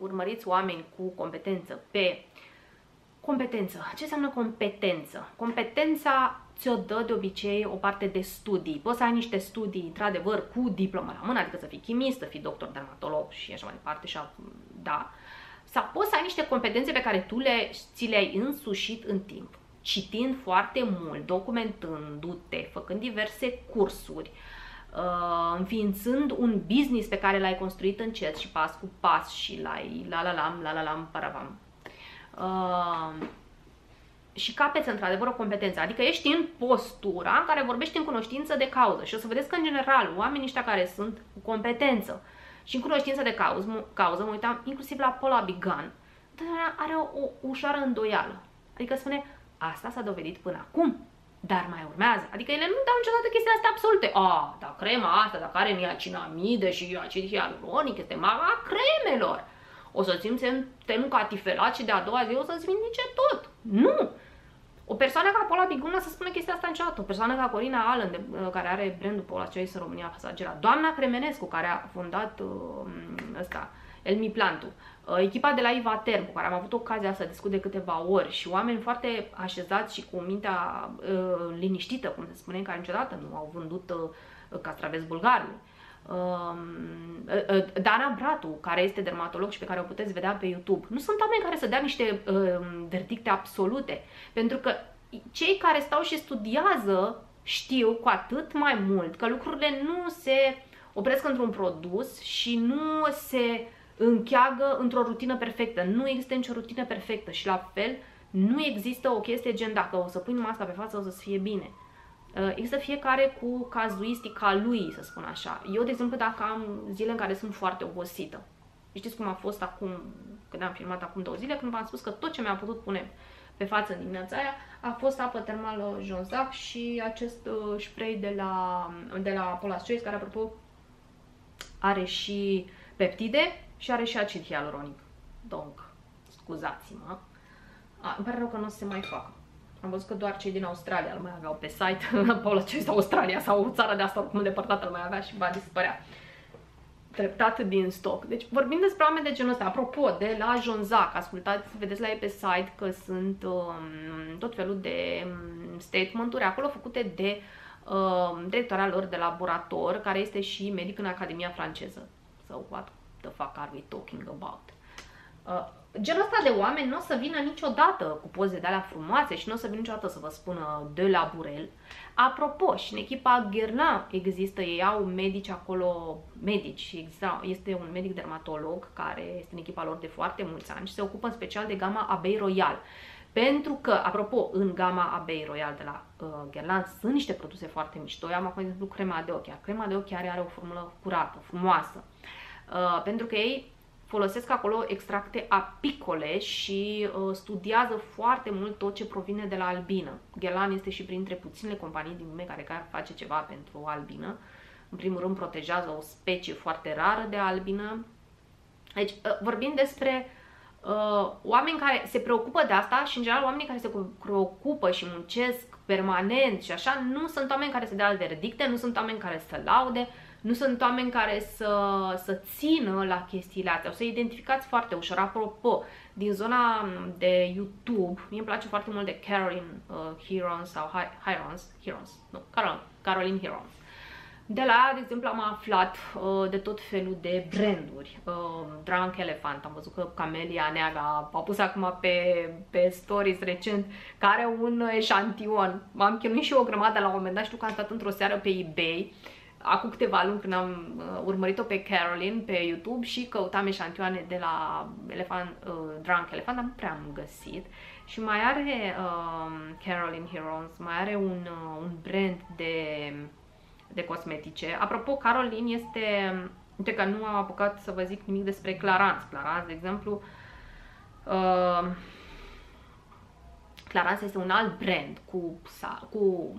urmăriți oameni cu competență pe competență. Ce înseamnă competență? Competența ți-o dă de obicei o parte de studii. Poți să ai niște studii, într-adevăr, cu diplomă la mână, adică să fii chimist, să fii doctor dermatolog și așa mai departe, și da. Sau poți să ai niște competențe pe care tu le, ți le-ai însușit în timp, citind foarte mult, documentându-te, făcând diverse cursuri, uh, înființând un business pe care l-ai construit încet și pas cu pas și l-ai la la lam, la la lam, paravam. Uh, și capeți într-adevăr o competență, adică ești în postura în care vorbești în cunoștință de cauză. Și o să vedeți că în general oamenii ăștia care sunt cu competență și în cunoștință de cauză, cauză mă uitam inclusiv la Paula Bigan, are o, o ușoară îndoială, adică spune asta s-a dovedit până acum, dar mai urmează. Adică ele nu dau niciodată chestia asta absolute. A, dar crema asta, dacă are niacinamide și acid hialuronic, este mama cremelor. O să țin tenuca tifelat și de a doua zi o să-ți vindice tot. Nu! O persoană ca Paula Biguna să spună chestia asta niciodată. O persoană ca Corina Allen, de, uh, care are brandul Paula Choice în România pasagera. Doamna Cremenescu, care a fondat uh, ăsta, Elmi Plantu. Uh, echipa de la Iva Term, cu care am avut ocazia să discut de câteva ori și oameni foarte așezați și cu mintea uh, liniștită, cum se spune, care niciodată nu au vândut uh, castraveți bulgarului. Um, Dana Bratu, care este dermatolog și pe care o puteți vedea pe YouTube. Nu sunt oameni care să dea niște uh, verdicte absolute, pentru că cei care stau și studiază știu cu atât mai mult că lucrurile nu se opresc într-un produs și nu se încheagă într-o rutină perfectă. Nu există nicio rutină perfectă și la fel nu există o chestie gen dacă o să pui numai asta pe față o să fie bine. Uh, există fiecare cu cazuistica lui, să spun așa. Eu, de exemplu, dacă am zile în care sunt foarte obosită, știți cum a fost acum, când am filmat acum două zile, când v-am spus că tot ce mi-a putut pune pe față în dimineața aia a fost apă termală Jonzac și acest uh, spray de la, de la Paula's Choice, care, apropo, are și peptide și are și acid hialuronic. Donc, scuzați-mă. Îmi pare rău că nu o să se mai facă. Am văzut că doar cei din Australia îl mai aveau pe site. [laughs] Paula ce este Australia sau o țară de asta oricum depărtată îl mai avea și va dispărea. Treptat din stoc. Deci vorbim despre oameni de genul ăsta. Apropo, de la Jonzac, ascultați, vedeți la ei pe site că sunt um, tot felul de um, statement-uri acolo făcute de um, directora lor de laborator, care este și medic în Academia franceză. So what the fuck are we talking about? Uh, genul ăsta de oameni nu o să vină niciodată cu poze de alea frumoase și nu o să vină niciodată să vă spună de la burel. Apropo, și în echipa Guerlain există, ei au medici acolo, medici, exista, este un medic dermatolog care este în echipa lor de foarte mulți ani și se ocupă în special de gama Abei Royal. Pentru că, apropo, în gama Abei Royal de la uh, Guerlain sunt niște produse foarte mișto. Eu am acum, de exemplu, crema de ochi. Crema de ochi chiar are o formulă curată, frumoasă. Uh, pentru că ei folosesc acolo extracte apicole și uh, studiază foarte mult tot ce provine de la albină. Ghelan este și printre puținele companii din lume care, care face ceva pentru albină. În primul rând protejează o specie foarte rară de albină. Deci uh, vorbim despre uh, oameni care se preocupă de asta și în general oamenii care se preocupă și muncesc permanent și așa nu sunt oameni care să dea verdicte, nu sunt oameni care să laude, nu sunt oameni care să, să țină la chestiile astea. O să identificați foarte ușor. Apropo, din zona de YouTube, mie îmi place foarte mult de Caroline uh, Hirons sau Hirons, Hirons, nu, Carol, Caroline Hirons. De la ea, de exemplu, am aflat uh, de tot felul de branduri. Uh, Drunk Elephant, am văzut că Camelia Neaga a pus acum pe, pe stories recent care un eșantion. M-am chinuit și eu o grămadă la un moment dat, știu că am stat într-o seară pe eBay acum câteva luni când am uh, urmărit-o pe Caroline pe YouTube și căutam eșantioane de la Elefant, uh, Drunk Elephant, dar nu prea am găsit. Și mai are uh, Caroline Herons, mai are un, uh, un brand de, de cosmetice. Apropo, Caroline este, uite că nu am apucat să vă zic nimic despre Clarins. Clarins, de exemplu, uh, Clarins este un alt brand cu, cu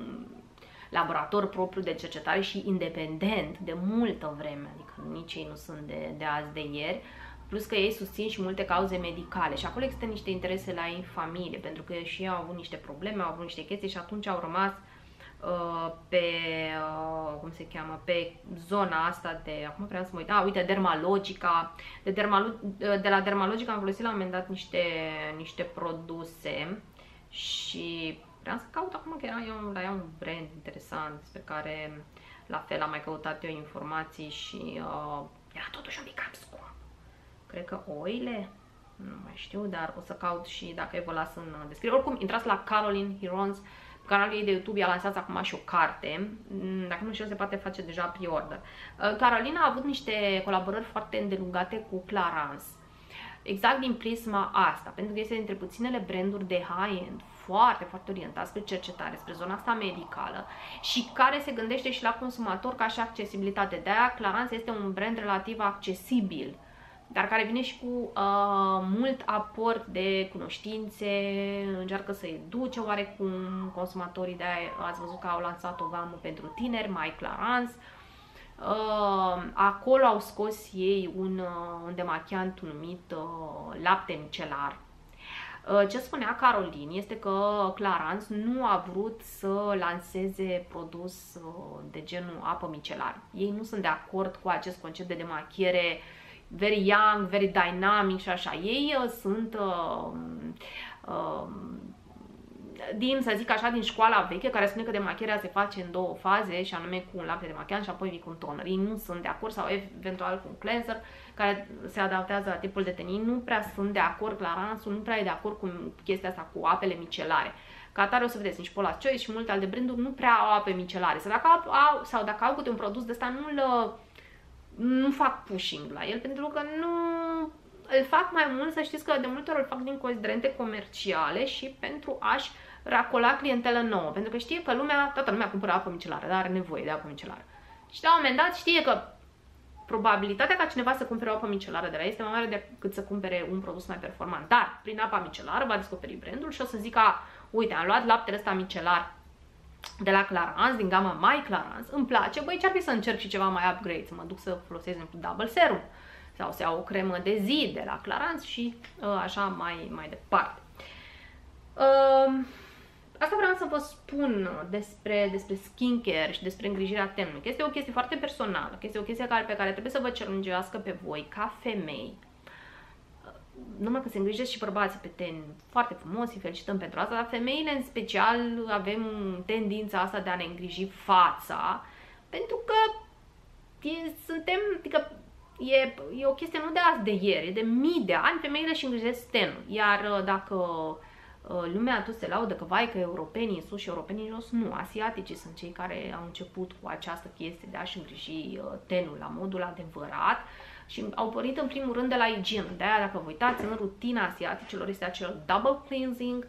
laborator propriu de cercetare și independent de multă vreme, adică nici ei nu sunt de, de azi de ieri, plus că ei susțin și multe cauze medicale. Și acolo există niște interese la ei în familie, pentru că și ei au avut niște probleme, au avut niște chestii și atunci au rămas uh, pe, uh, cum se cheamă, pe zona asta de, acum vreau să mă uit, ah, uite, dermalogica, de, dermalo, de la dermalogica am folosit la un moment dat niște, niște produse și Vreau să caut acum că era eu la ea un brand interesant despre care la fel am mai căutat eu informații și uh, era totuși un pic cam scump. Cred că oile, nu mai știu, dar o să caut și dacă e vă las în descriere. Oricum, intrați la Caroline Hirons, canalul ei de YouTube, a lansat acum și o carte, mm, dacă nu știu, se poate face deja pre-order. Uh, Carolina a avut niște colaborări foarte îndelungate cu Clarence, exact din prisma asta, pentru că este dintre puținele branduri de high-end foarte, foarte orientat spre cercetare, spre zona asta medicală și care se gândește și la consumator ca și accesibilitate. De-aia Clarance este un brand relativ accesibil, dar care vine și cu uh, mult aport de cunoștințe, încearcă să educe oarecum consumatorii, de-aia ați văzut că au lansat o gamă pentru tineri, mai Clarance, Uh, acolo au scos ei un, uh, un demachiant numit uh, lapte micelar, Uh, ce spunea Carolin este că Clarance nu a vrut să lanseze produs uh, de genul apă micelar. Ei nu sunt de acord cu acest concept de demachiere very young, very dynamic și așa. Ei uh, sunt uh, uh, din, să zic așa, din școala veche, care spune că demachierea se face în două faze, și anume cu un lapte de machiaj și apoi vii cu un toner. Ei nu sunt de acord, sau eventual cu un cleanser, care se adaptează la tipul de tenin, nu prea sunt de acord, Claransul nu prea e de acord cu chestia asta, cu apele micelare. Ca atare o să vedeți, nici Polar Choice și multe alte branduri nu prea au ape micelare. Sau dacă au, sau dacă au câte un produs de ăsta, nu nu fac pushing la el, pentru că nu îl fac mai mult, să știți că de multe ori îl fac din considerente comerciale și pentru a-și racola clientelă nouă, pentru că știe că lumea, toată lumea cumpără apă micelară, dar are nevoie de apă micelară. Și la un moment dat știe că probabilitatea ca cineva să cumpere o apă micelară de la este mai mare decât să cumpere un produs mai performant. Dar prin apa micelară va descoperi brandul și o să zică, uite, am luat laptele ăsta micelar de la Clarins, din gama mai Clarins, îmi place, băi, ce-ar fi să încerc și ceva mai upgrade, să mă duc să folosesc, exemplu, double serum sau să iau o cremă de zi de la Clarins și uh, așa mai, mai departe. Uh, Asta vreau să vă spun despre, despre skincare și despre îngrijirea tenului. Este o chestie foarte personală, este o chestie care, pe care trebuie să vă celungească pe voi ca femei. Numai că se îngrijesc și bărbații pe ten foarte frumos, îi felicităm pentru asta, dar femeile în special avem tendința asta de a ne îngriji fața, pentru că e, suntem, adică e, e o chestie nu de azi de ieri, e de mii de ani, femeile și îngrijesc tenul. Iar dacă Uh, lumea tot se laudă că vai că europenii în sus și europenii în jos, nu, asiaticii sunt cei care au început cu această chestie de a-și îngriji uh, tenul la modul adevărat și au pornit în primul rând de la igienă. De-aia dacă vă uitați în rutina asiaticilor este acel double cleansing,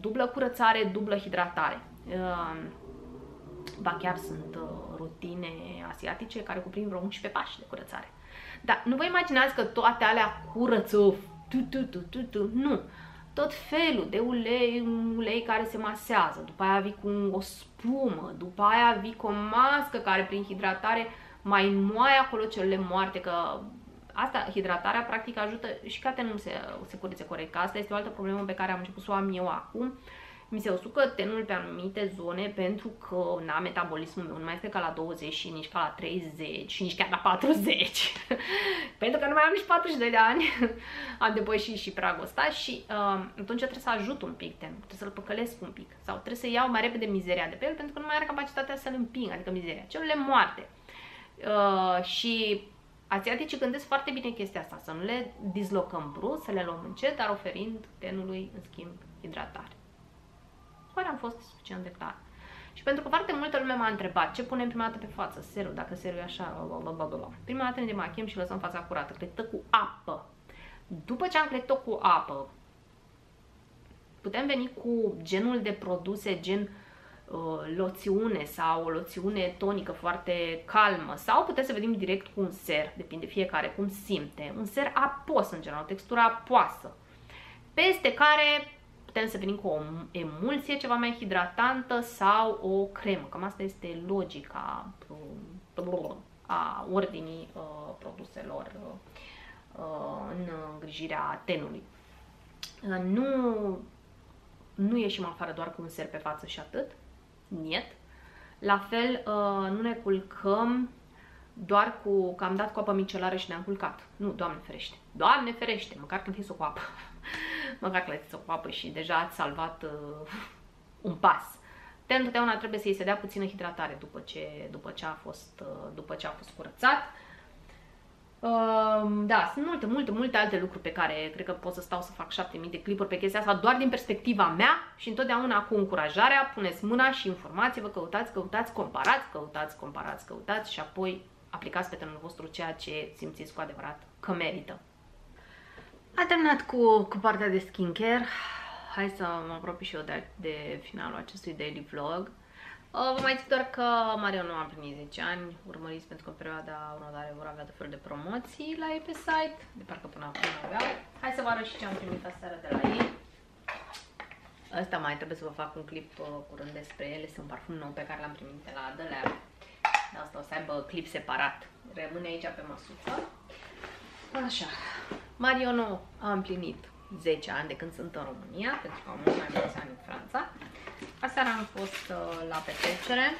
dublă curățare, dublă hidratare. Uh, ba chiar sunt rutine asiatice care cuprind vreo 11 pași de curățare. Dar nu vă imaginați că toate alea curăță, tu, tu, tu, tu, tu, nu tot felul de ulei, ulei care se masează, după aia vii cu o spumă, după aia vii cu o mască care prin hidratare mai moaie acolo celule moarte, că asta, hidratarea practic ajută și ca nu se, se curățe corect, că asta este o altă problemă pe care am început să o am eu acum, mi se usucă tenul pe anumite zone pentru că na, metabolismul meu nu mai este ca la 20 și nici ca la 30 și nici chiar la 40 [laughs] pentru că nu mai am nici 42 de ani. [laughs] Am depășit și pragul ăsta și uh, atunci trebuie să ajut un pic tenul, trebuie să-l păcălesc un pic sau trebuie să iau mai repede mizeria de pe el pentru că nu mai are capacitatea să-l împing, adică mizeria, celule moarte. Uh, și Asiaticii gândesc foarte bine chestia asta, să nu le dislocăm brusc, să le luăm încet, dar oferind tenului, în schimb, hidratare. Oare am fost suficient de clar? Și pentru că foarte multă lume m-a întrebat ce punem prima dată pe față, serul, dacă serul e așa, blablabla. Prima dată ne demachiem și lăsăm fața curată, clectă cu apă. După ce am clectă cu apă, putem veni cu genul de produse, gen uh, loțiune sau o loțiune tonică foarte calmă sau putem să vedem direct cu un ser, depinde fiecare cum simte, un ser apos în general, o textură apoasă, peste care putem să venim cu o emulsie ceva mai hidratantă sau o cremă. Cam asta este logica uh, a ordinii uh, produselor uh, în îngrijirea tenului. Nu, nu ieșim afară doar cu un ser pe față și atât. Niet. La fel, nu ne culcăm doar cu că am dat cu apă micelară și ne-am culcat. Nu, Doamne ferește. Doamne ferește, măcar când o cu apă. [laughs] măcar că le-ați o apă și deja ați salvat uh, un pas. De întotdeauna trebuie să-i se dea puțină hidratare după ce, după ce, a, fost, uh, după ce a fost curățat. Uh, da, sunt multe, multe, multe alte lucruri pe care cred că pot să stau să fac 7000 de clipuri pe chestia asta doar din perspectiva mea și întotdeauna cu încurajarea, puneți mâna și informații, vă căutați, căutați, comparați, căutați, comparați, căutați și apoi aplicați pe terenul vostru ceea ce simțiți cu adevărat că merită. A terminat cu, cu partea de skincare. Hai să mă apropii și eu de, de finalul acestui daily vlog. Uh, vă mai zic doar că Mario nu a primit 10 ani, urmăriți pentru că în perioada următoare vor avea de fel de promoții la ei pe site, de parcă până acum nu aveau. Hai să vă arăt și ce am primit aseară de la ei. Asta mai trebuie să vă fac un clip uh, curând despre ele, este un parfum nou pe care l-am primit de la The Lab. De asta o să aibă clip separat. Rămâne aici pe măsuță. Așa, Mariono a împlinit 10 ani de când sunt în România, pentru că am mult mai mulți ani în Franța. Aseară am fost uh, la petrecere.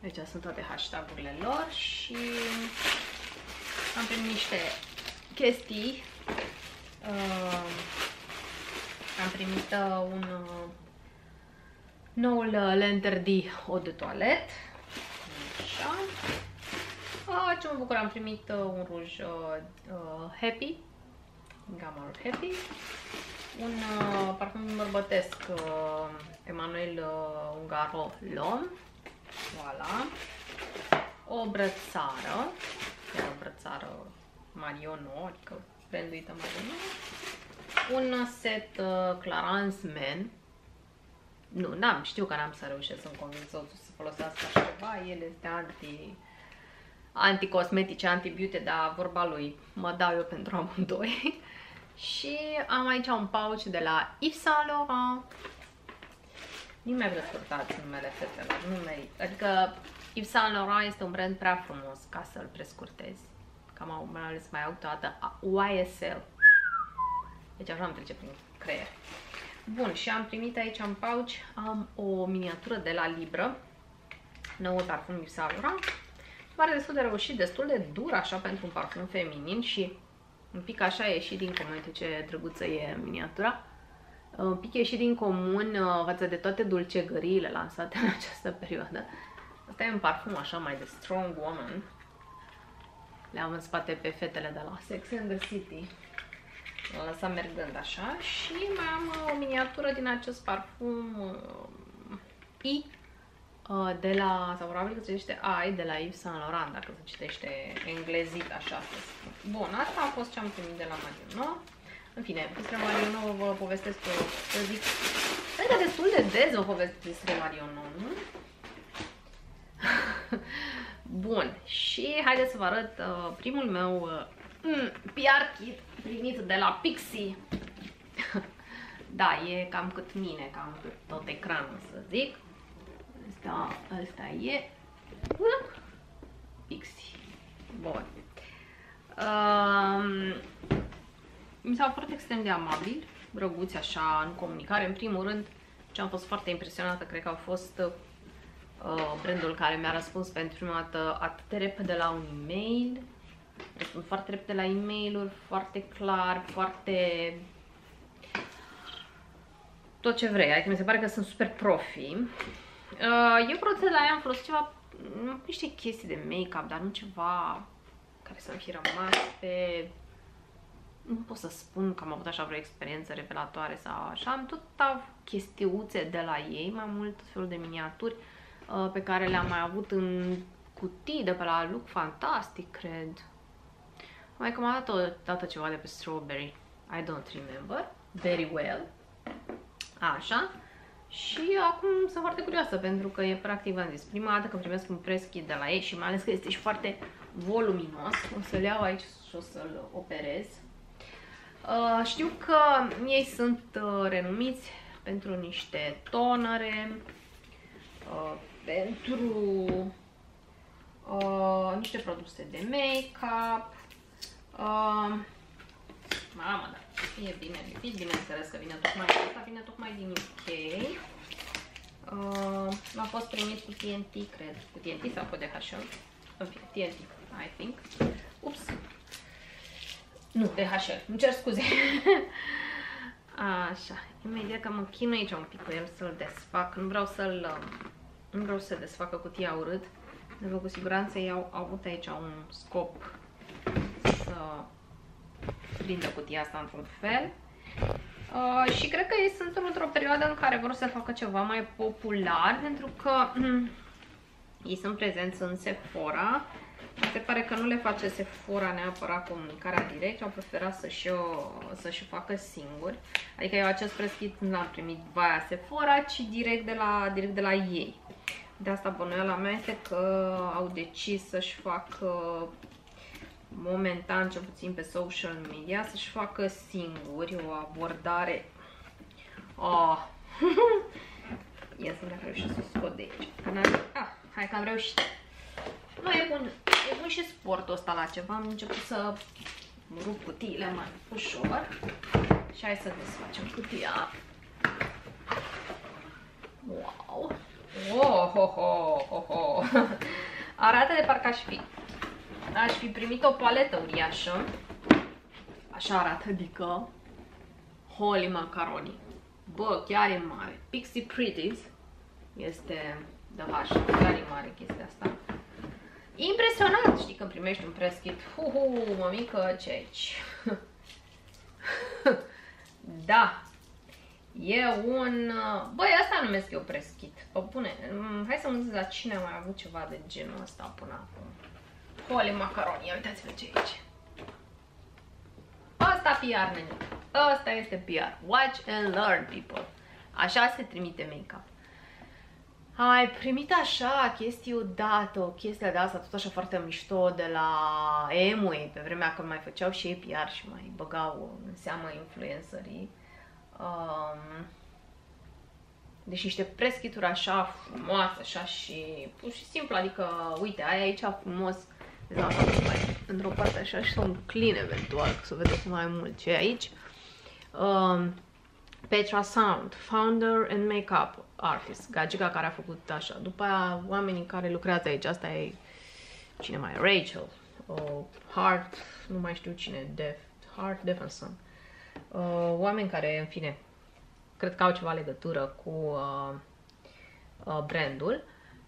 Deci sunt toate hashtag-urile lor și am primit niște chestii. Uh, am primit uh, un uh, noul uh, Lenter D o de toalet. Așa. Ah, ce mă bucur, am primit uh, un ruj uh, uh, Happy, gama lor Happy, un uh, parfum bărbătesc uh, Emanuel uh, Ungaro Lom, voilà, o brățară, chiar o brățară Mariono, adică branduită Mariono, un set uh, Clarence Men, nu, n-am, știu că n-am să reușesc să-mi convins să folosească așa ceva, el este anti anticosmetice, anti-beauty, dar vorba lui mă dau eu pentru amândoi. [laughs] și am aici un pouch de la Yves Saint Laurent. Nu mai vreau scurtați numele fetelor, nu merită. Adică Yves Saint Laurent este un brand prea frumos ca să-l prescurtezi. Cam am ales mai au toată YSL. Deci așa am trece prin creier. Bun, și am primit aici în pouch, am o miniatură de la Libra, nouă parfum Yves Saint Laurent pare destul de reușit, destul de dur așa pentru un parfum feminin și un pic așa e ieșit din comun, uite ce drăguță e miniatura. Un pic ieșit din comun uh, față de toate dulcegăriile lansate în [laughs] această perioadă. Asta e un parfum așa mai de strong woman. Le-am în spate pe fetele de la Sex and the City. L-am lăsat mergând așa și mai am uh, o miniatură din acest parfum uh, I Uh, de la, sau probabil că se citește I, de la Yves Saint Laurent, dacă se citește englezit așa să spun. Bun, asta a fost ce am primit de la Marionă. În fine, despre Marionă vă povestesc, eu, să zic, cred că destul de des vă povestesc despre Marionă, nu? [laughs] Bun, și haideți să vă arăt uh, primul meu uh, PR kit primit de la Pixie. [laughs] da, e cam cât mine, cam cât tot ecranul, să zic. Asta, asta e Pixie. Bun. Um, mi s-au părut extrem de amabili, drăguți așa în comunicare. În primul rând, ce am fost foarte impresionată, cred că au fost uh, brandul care mi-a răspuns pentru prima dată atât de repede la un e-mail, răspund foarte repede la e mail foarte clar, foarte tot ce vrei, adică mi se pare că sunt super profi. Uh, eu produse la ea am folosit ceva, niște chestii de make-up, dar nu ceva care să-mi fi rămas pe... Nu pot să spun că am avut așa vreo experiență revelatoare sau așa. Am tot chestiuțe de la ei, mai mult tot felul de miniaturi uh, pe care le-am mai avut în cutii de pe la Look Fantastic, cred. Mai că m-a dat o dată ceva de pe Strawberry. I don't remember very well. Așa. Și acum sunt foarte curioasă pentru că e practic, v-am zis, prima dată când primesc un press kit de la ei și mai ales că este și foarte voluminos. O să-l iau aici și o să-l operez. Uh, știu că ei sunt uh, renumiți pentru niște tonere, uh, pentru uh, niște produse de make-up, uh, mamă, da, e bine lipit, bineînțeles că vine tocmai asta, vine tocmai din UK. Uh, a fost primit cu TNT, cred, cu TNT sau cu DHL, în fine, TNT, I think. Ups. Nu, DHL, îmi cer scuze. [laughs] Așa, imediat că mă chinui aici un pic cu el să-l desfac, nu vreau să-l, um, nu vreau să desfacă cutia urât, dar cu siguranță ei au avut aici un scop să prindă cutia asta într-un fel. Uh, și cred că ei sunt într-o perioadă în care vor să facă ceva mai popular, pentru că mm, ei sunt prezenți în Sephora. Mi se pare că nu le face Sephora neapărat comunicarea direct, au preferat să-și să -și facă singuri. Adică eu acest preskit nu l-am primit via Sephora, ci direct de la, direct de la ei. De asta bănuiala mea este că au decis să-și facă momentan, cel puțin pe social media, să-și facă singuri o abordare. Oh. [laughs] Ia să dacă reușesc să scot de aici. Ah, hai că am reușit. Nu, e bun, e bun și sportul ăsta la ceva. Am început să rup cutiile mai ușor. Și hai să desfacem cutia. Wow! Oh, ho, ho, ho, ho. [laughs] Arată de parcă aș fi aș fi primit o paletă uriașă. Așa arată, adică Holy Macaroni. Bă, chiar e mare. Pixie Pretties este de H, chiar e mare chestia asta. Impresionant, știi, când primești un press kit. Huhu, mămică, ce aici? [laughs] da. E un... Băi, asta numesc eu press kit. Pă, bune, hai să mă zic la cine a mai avut ceva de genul ăsta până acum. Holy macaroni, uitați-vă ce e aici. Asta PR, nene. Asta este PR. Watch and learn, people. Așa se trimite make-up. Ai primit așa chestii odată, o chestie de asta tot așa foarte mișto de la Emui, pe vremea când mai făceau și ei PR și mai băgau în seamă influencerii. Um, deci niște preschituri așa frumoase, așa și pur și simplu, adică, uite, ai aici frumos da, într-o parte așa și să un clean eventual, să vedeți mai mult ce e aici. Um, Petra Sound, founder and makeup artist, gagica care a făcut așa. După aia, oamenii care lucrează aici, asta e cine mai e, Rachel, uh, Hart, nu mai știu cine, Def, Hart Defenson. Uh, oameni care, în fine, cred că au ceva legătură cu uh, uh, brandul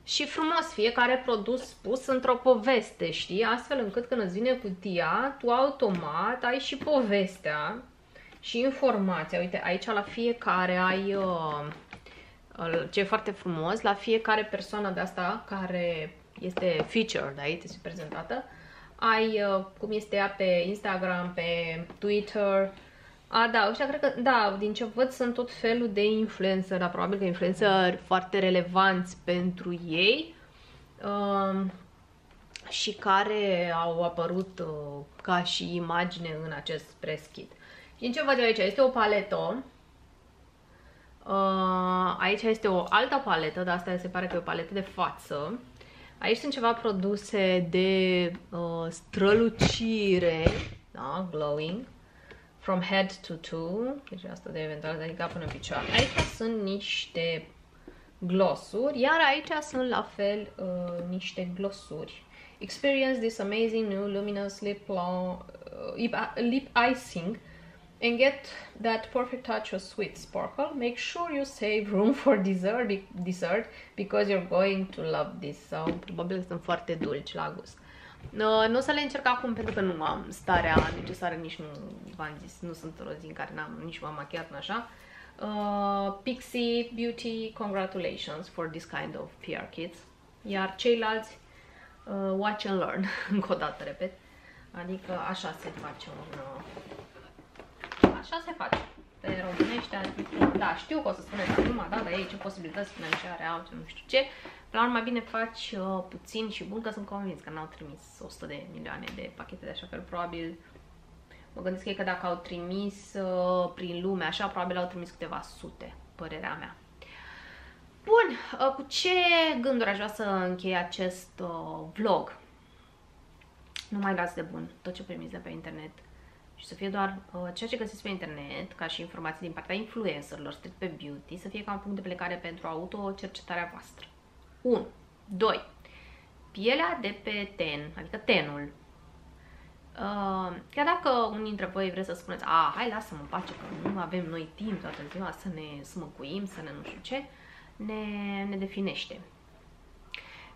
și frumos fiecare produs pus într-o poveste, știi? Astfel încât când îți vine cutia, tu automat ai și povestea și informația. Uite, aici la fiecare ai, uh, ce e foarte frumos, la fiecare persoană de asta care este featured aici, este prezentată, ai uh, cum este ea pe Instagram, pe Twitter, a, da, ăștia cred că, da, din ce văd sunt tot felul de influencer, dar probabil că influencer foarte relevanți pentru ei um, și care au apărut uh, ca și imagine în acest press kit. Și din ce văd eu aici, este o paletă, uh, aici este o altă paletă, dar asta se pare că e o paletă de față. Aici sunt ceva produse de uh, strălucire, da, glowing, from head to toe, deci asta de eventual de cap până în picioare. Aici sunt niște glosuri, iar aici sunt la fel uh, niște glosuri. Experience this amazing new luminous lip, uh, lip, lip icing and get that perfect touch of sweet sparkle. Make sure you save room for dessert, be dessert because you're going to love this. So, probabil sunt foarte dulci la gust. Uh, nu o să le încerc acum pentru că nu am starea necesară, nici nu v-am zis, nu sunt o zi în care n-am, nici m-am machiat așa. Uh, Pixie Beauty, congratulations for this kind of PR kits. Iar ceilalți, uh, watch and learn, [laughs] încă o dată, repet. Adică așa se face un... Uh, așa se face pe românește, adică, da, știu că o să spuneți acum, da, dar ei ce posibilități financiare au, ce nu știu ce. La mai bine faci uh, puțin și bun, că sunt convins că n-au trimis 100 de milioane de pachete de așa fel, probabil Mă gândesc că dacă au trimis uh, prin lume, așa, probabil au trimis câteva sute, părerea mea. Bun, uh, cu ce gânduri aș vrea să închei acest uh, vlog? Nu mai dați de bun tot ce primiți de pe internet și să fie doar uh, ceea ce găsiți pe internet, ca și informații din partea influencerilor, strict pe beauty, să fie ca un punct de plecare pentru autocercetarea voastră. 1. 2. Pielea de pe ten, adică tenul. Uh, chiar dacă unii dintre voi vreți să spuneți, a, hai lasă-mă în pace, că nu avem noi timp toată ziua să ne smăcuim, să ne nu știu ce, ne, ne definește.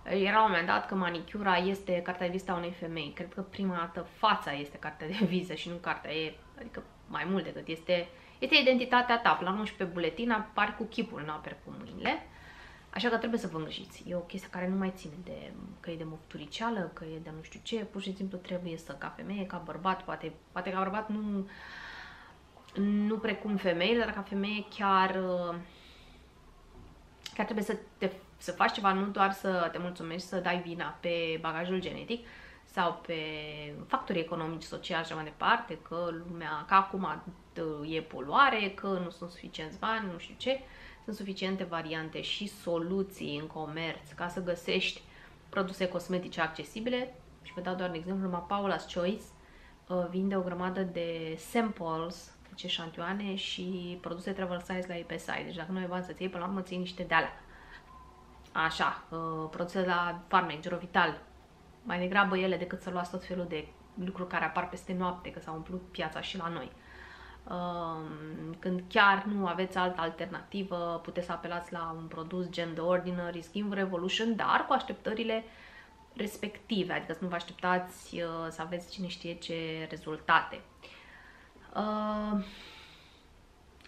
Era la un moment dat că manicura este cartea de vizită a unei femei. Cred că prima dată fața este cartea de viză și nu cartea e, adică mai mult decât este, este identitatea ta. La și pe buletin apar cu chipul, nu apar cu mâinile. Așa că trebuie să vă îngrijiți. E o chestie care nu mai ține de că e de mofturiceală, că e de nu știu ce, pur și simplu trebuie să, ca femeie, ca bărbat, poate, poate ca bărbat nu, nu precum femeile, dar ca femeie chiar, chiar trebuie să, te, să faci ceva, nu doar să te mulțumești, să dai vina pe bagajul genetic sau pe factorii economici, sociali și mai departe, că lumea, că acum e poluare, că nu sunt suficienți bani, nu știu ce, sunt suficiente variante și soluții în comerț ca să găsești produse cosmetice accesibile. Și vă dau doar un exemplu, numai Paula's Choice uh, vinde o grămadă de samples, deci eșantioane și produse travel size la ei pe site. Deci dacă nu ai bani să-ți iei, până la urmă ții niște de alea. Așa, uh, produse la Farmec, Gerovital, mai degrabă ele decât să luați tot felul de lucruri care apar peste noapte, că s-au umplut piața și la noi. Um, când chiar nu aveți altă alternativă, puteți să apelați la un produs gen The Ordinary Skin Revolution, dar cu așteptările respective, adică să nu vă așteptați uh, să aveți cine știe ce rezultate. Uh,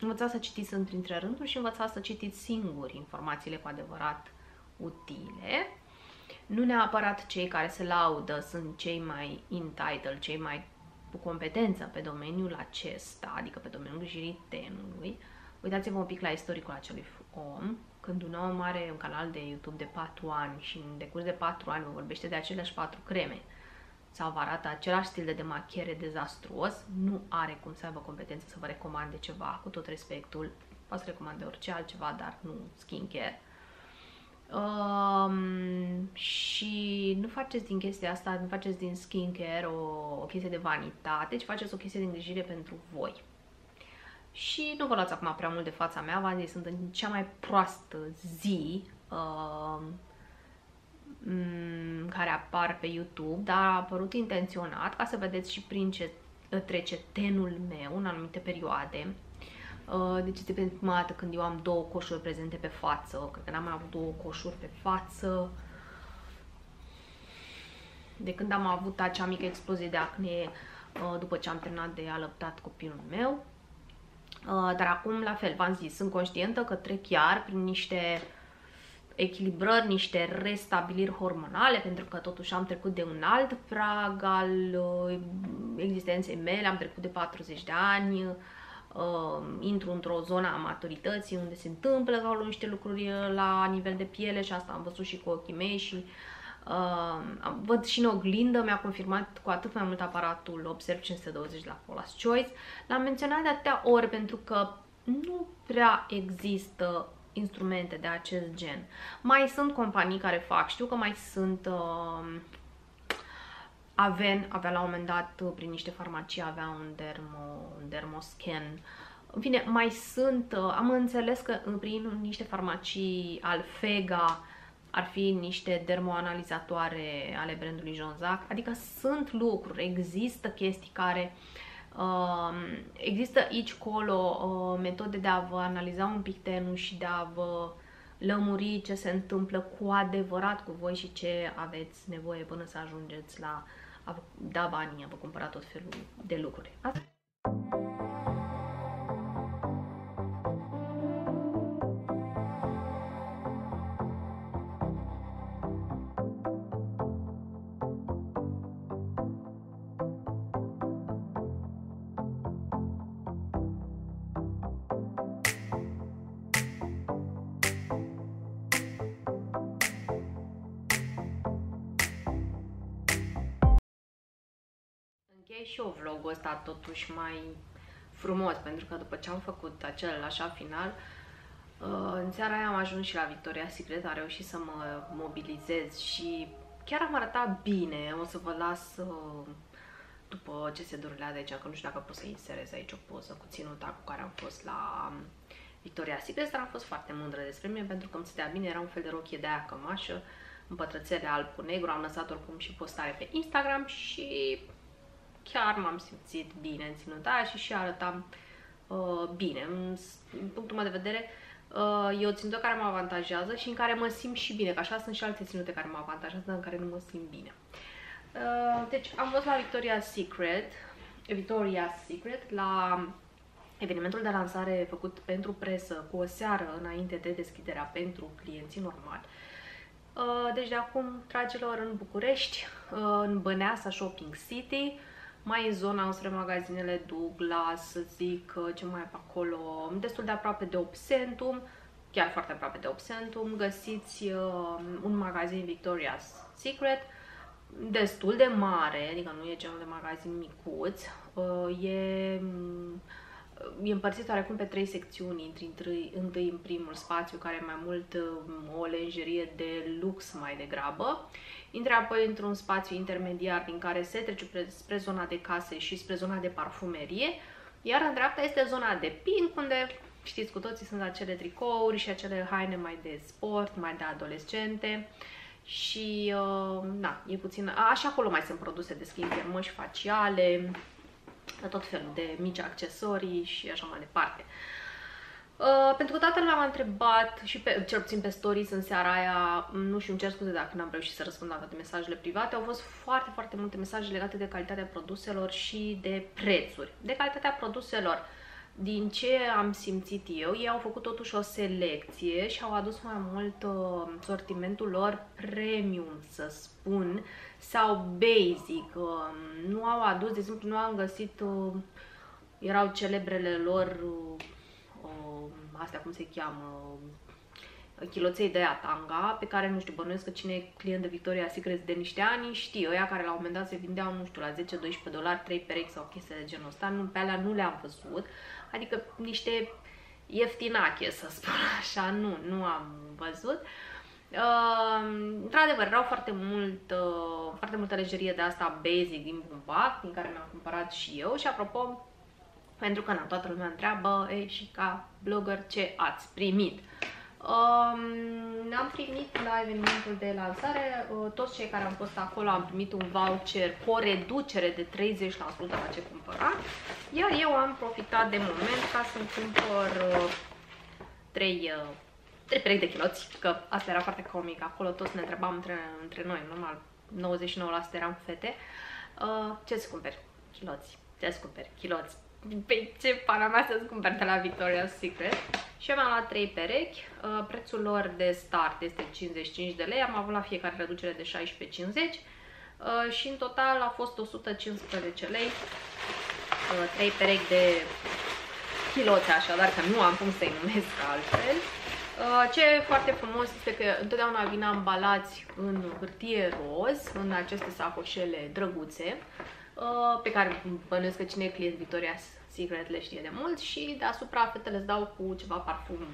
învățați să citiți între rânduri și învățați să citiți singuri informațiile cu adevărat utile. Nu neapărat cei care se laudă sunt cei mai entitled, cei mai cu competență pe domeniul acesta, adică pe domeniul îngrijirii tenului, uitați-vă un pic la istoricul acelui om, când un om are un canal de YouTube de 4 ani și în decurs de 4 ani vă vorbește de aceleași 4 creme sau vă arată același stil de demachiere dezastruos, nu are cum să aibă competență să vă recomande ceva, cu tot respectul, poate să recomande orice altceva, dar nu skincare. Um, și nu faceți din chestia asta, nu faceți din skincare o, o chestie de vanitate, ci faceți o chestie de îngrijire pentru voi. Și nu vă luați acum prea mult de fața mea, v-am zis, sunt în cea mai proastă zi uh, care apar pe YouTube, dar a apărut intenționat ca să vedeți și prin ce trece tenul meu în anumite perioade Uh, deci este prima dată când eu am două coșuri prezente pe față. Cred că n-am mai avut două coșuri pe față. De când am avut acea mică explozie de acne uh, după ce am terminat de alăptat copilul meu. Uh, dar acum, la fel, v-am zis, sunt conștientă că trec chiar prin niște echilibrări, niște restabiliri hormonale, pentru că totuși am trecut de un alt prag al existenței mele, am trecut de 40 de ani, uh, intru într-o zonă a maturității unde se întâmplă sau niște lucruri uh, la nivel de piele și asta am văzut și cu ochii mei și uh, văd și în oglindă, mi-a confirmat cu atât mai mult aparatul Observ 520 la Paula's Choice. L-am menționat de atâtea ori pentru că nu prea există instrumente de acest gen. Mai sunt companii care fac, știu că mai sunt uh, Aven avea la un moment dat, prin niște farmacii, avea un, dermo, un dermoscan. În fine, mai sunt, am înțeles că prin niște farmacii Alfega ar fi niște dermoanalizatoare ale brandului Jonzac, adică sunt lucruri, există chestii care uh, există aici colo uh, metode de a vă analiza un pic tenul și de a vă lămuri ce se întâmplă cu adevărat cu voi și ce aveți nevoie până să ajungeți la a da banii, a vă cumpăra tot felul de lucruri. Asta și eu vlogul ăsta totuși mai frumos, pentru că după ce am făcut acel așa final, uh, în seara aia am ajuns și la Victoria Secret, am reușit să mă mobilizez și chiar am arătat bine. O să vă las uh, după ce se durulează aici, că nu știu dacă pot să inserez aici o poză cu ținuta cu care am fost la um, Victoria Secret, dar am fost foarte mândră despre mine pentru că îmi stătea bine, era un fel de rochie de aia cămașă, în pătrățele alb cu negru, am lăsat oricum și postare pe Instagram și chiar m-am simțit bine în ținuta aia și și arătam uh, bine. În, în punctul meu de vedere, uh, e o ținută care mă avantajează și în care mă simt și bine, că așa sunt și alte ținute care mă avantajează, în care nu mă simt bine. Uh, deci am fost la Victoria's Secret, Victoria's Secret, la evenimentul de lansare făcut pentru presă cu o seară înainte de deschiderea pentru clienții normali. Uh, deci de acum, dragilor, în București, uh, în Băneasa Shopping City, mai e zona spre magazinele Douglas, să zic, ce mai e pe acolo, destul de aproape de Obsentum, chiar foarte aproape de Obsentum, găsiți uh, un magazin Victoria's Secret, destul de mare, adică nu e genul de magazin micuț, uh, e e împărțit oarecum pe trei secțiuni, întâi, întâi în primul spațiu care e mai mult um, o lenjerie de lux mai degrabă, intră apoi într-un spațiu intermediar din care se trece spre zona de case și spre zona de parfumerie, iar în dreapta este zona de pink, unde știți cu toții sunt acele tricouri și acele haine mai de sport, mai de adolescente și, uh, na, e puțin, așa acolo mai sunt produse de skincare, măști faciale, tot felul de mici accesorii și așa mai departe. Uh, pentru că toată lumea m-a întrebat și pe, cel puțin pe stories în seara aia, nu știu, îmi cer scuze dacă n-am reușit să răspund la toate mesajele private, au fost foarte, foarte multe mesaje legate de calitatea produselor și de prețuri. De calitatea produselor, din ce am simțit eu, ei au făcut totuși o selecție și au adus mai mult uh, sortimentul lor premium, să spun, sau basic. Uh, nu au adus, de exemplu, nu am găsit, uh, erau celebrele lor, uh, uh, astea cum se cheamă, chiloței de atanga, pe care nu știu, bănuiesc că cine e client de Victoria Secret de niște ani știe, ăia care la un moment dat se vindeau, nu știu, la 10-12 dolari, 3 perechi sau chestii de genul ăsta, nu, pe alea nu le-am văzut, adică niște ieftinache, să spun așa, nu, nu am văzut. Uh, într-adevăr, erau foarte mult, uh, foarte multă lejerie de asta basic din bumbac, din care mi-am cumpărat și eu și apropo, pentru că na, toată lumea întreabă, e, și ca blogger, ce ați primit? Um, am primit la evenimentul de lansare, uh, toți cei care am fost acolo am primit un voucher cu o reducere de 30% la ce cumpăra, iar eu am profitat de moment ca să-mi cumpăr uh, 3, uh, 3 perechi de chiloți, că asta era foarte comic, acolo toți ne întrebam între, între noi, normal, 99% eram fete, uh, ce-ți cumperi? Chiloți. Ce-ți cumperi? Chiloți pe păi, ce pana mea să-ți cumpăr de la Victoria's Secret. Și eu mi-am luat 3 perechi, uh, prețul lor de start este 55 de lei, am avut la fiecare reducere de 16,50 uh, și în total a fost 115 lei, 3 uh, perechi de chiloți așadar, că nu am cum să-i numesc altfel. Ce e foarte frumos este că întotdeauna vin ambalați în hârtie roz, în aceste sacoșele drăguțe. Uh, pe care bănuiesc că cine e client Victoria's Secret le știe de mult și deasupra fetele îți dau cu ceva parfum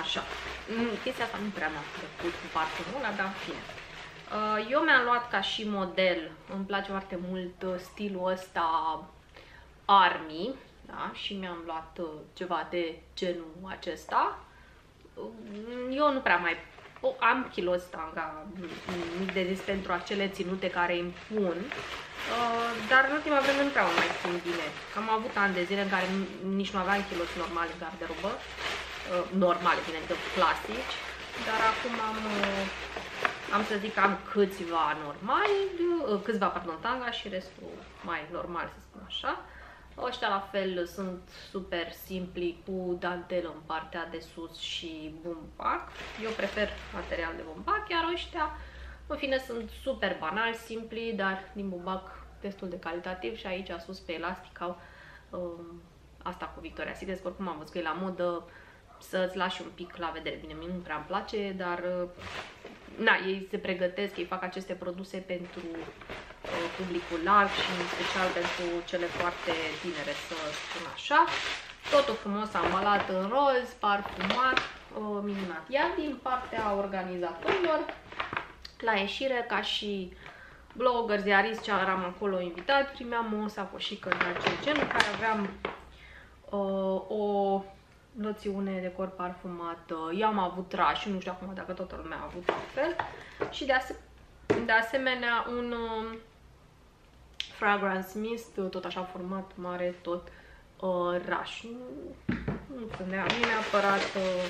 așa. Mm, chestia asta nu prea m-a plăcut cu parfumul ăla, dar fine. Uh, eu mi-am luat ca și model, îmi place foarte mult uh, stilul ăsta army, da? și mi-am luat uh, ceva de genul acesta. Eu nu prea mai am kilos stanga, mic de zis, pentru acele ținute care impun, dar în ultima vreme nu prea mă mai simt bine. Am avut ani de zile în care nici nu aveam kilos normale în garderobă, normale, bine, de plastici, dar acum am am să zic am câțiva normali, uh, câțiva, pardon, tanga și restul mai normal, să spun așa. Ăștia la fel sunt super simpli cu dantelă în partea de sus și bumbac. Eu prefer material de bumbac, iar ăștia, în fine, sunt super banali, simpli, dar din bumbac destul de calitativ și aici sus pe elastic au um, asta cu Victoria Secret, oricum am văzut că e la modă să-ți lași un pic la vedere. Bine, mie nu prea îmi place, dar uh, na, ei se pregătesc, ei fac aceste produse pentru uh, publicul larg și în special pentru cele foarte tinere, să spun așa. Totul frumos ambalat în roz, parfumat, uh, minunat. Iar din partea organizatorilor, la ieșire, ca și blogger, ziarist, ce eram acolo invitat, primeam o sacoșică de acel gen, în care aveam uh, o loțiune de corp parfumată. Eu am avut trash, nu știu acum dacă toată lumea a avut fel. Și de, ase de asemenea un uh, fragrance mist, tot așa format mare, tot uh, raș. Nu, nu sunt nea, nu neapărat, uh,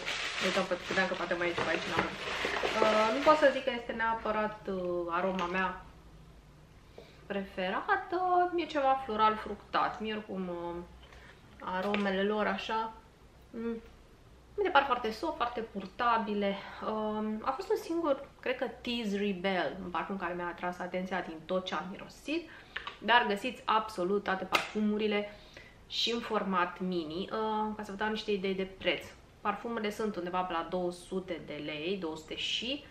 uitam că credeam că poate mai e ceva aici la uh, Nu pot să zic că este neapărat uh, aroma mea preferată, e ceva floral fructat. Mie oricum uh, aromele lor așa Mm. Mi par foarte soft, foarte purtabile. Um, a fost un singur, cred că Tease Rebel, un parfum care mi-a atras atenția din tot ce am mirosit, dar găsiți absolut toate parfumurile și în format mini, uh, ca să vă dau niște idei de preț. Parfumurile sunt undeva pe la 200 de lei, 200 și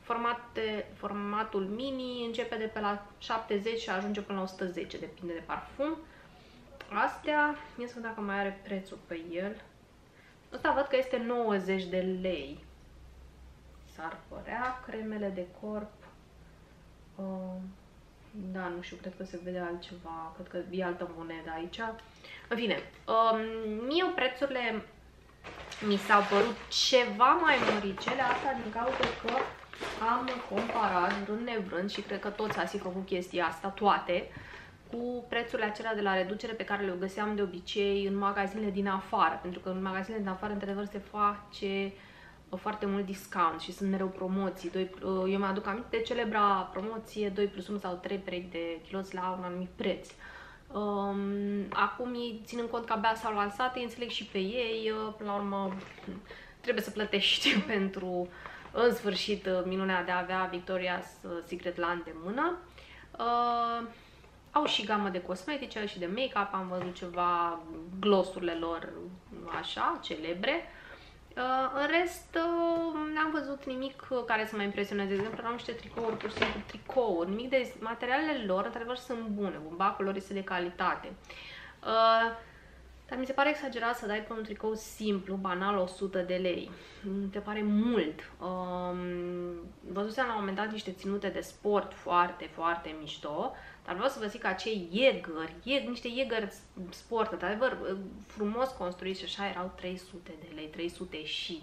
formate, formatul mini începe de pe la 70 și ajunge până la 110, depinde de parfum. Astea, ia să văd dacă mai are prețul pe el. Ăsta văd că este 90 de lei. S-ar părea cremele de corp. Uh, da, nu știu, cred că se vede altceva. Cred că e altă monedă aici. În fine, um, mie prețurile mi s-au părut ceva mai măricele, asta din cauza că am comparat vrând nevrând și cred că toți ați făcut chestia asta, toate, cu prețurile acelea de la reducere pe care le găseam de obicei în magazinele din afară, pentru că în magazinele din afară, într-adevăr, se face uh, foarte mult discount și sunt mereu promoții. Doi, uh, eu mi-aduc aminte de celebra promoție 2 plus 1 sau 3 perechi de kilos la un anumit preț. Um, acum ei ținând cont că abia s-au lansat, îi înțeleg și pe ei, uh, până la urmă trebuie să plătești [laughs] pentru în sfârșit minunea de a avea Victoria's Secret la îndemână. Uh, au și gamă de cosmetice, și de make-up, am văzut ceva glossurile lor așa, celebre. Uh, în rest, uh, n-am văzut nimic care să mă impresioneze. De exemplu, am niște tricouri, pur și simplu tricouri, nimic de materialele lor, într-adevăr, sunt bune. Bumbacul lor este de calitate. Uh, dar mi se pare exagerat să dai pe un tricou simplu, banal, 100 de lei. Mi se pare mult. Um, văzusem la un moment dat niște ținute de sport foarte, foarte mișto, dar vreau să vă zic că acei Jäger, Jäger niște Jäger sport, într-adevăr, frumos construiți și așa, erau 300 de lei, 300 și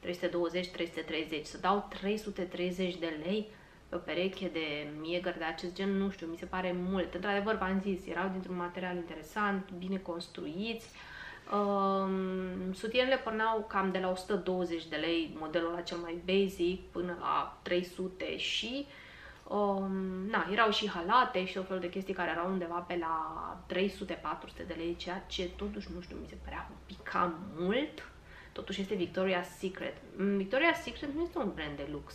320, 330. Să dau 330 de lei pe o pereche de Jäger de acest gen, nu știu, mi se pare mult. Într-adevăr, v-am zis, erau dintr-un material interesant, bine construiți. Um, sutienele porneau cam de la 120 de lei, modelul ăla cel mai basic, până la 300 și Um, na, erau și halate și o fel de chestii care erau undeva pe la 300-400 de lei, ceea ce totuși, nu știu, mi se părea un pic cam mult. Totuși este Victoria's Secret. Mm, Victoria's Secret nu este un brand de lux.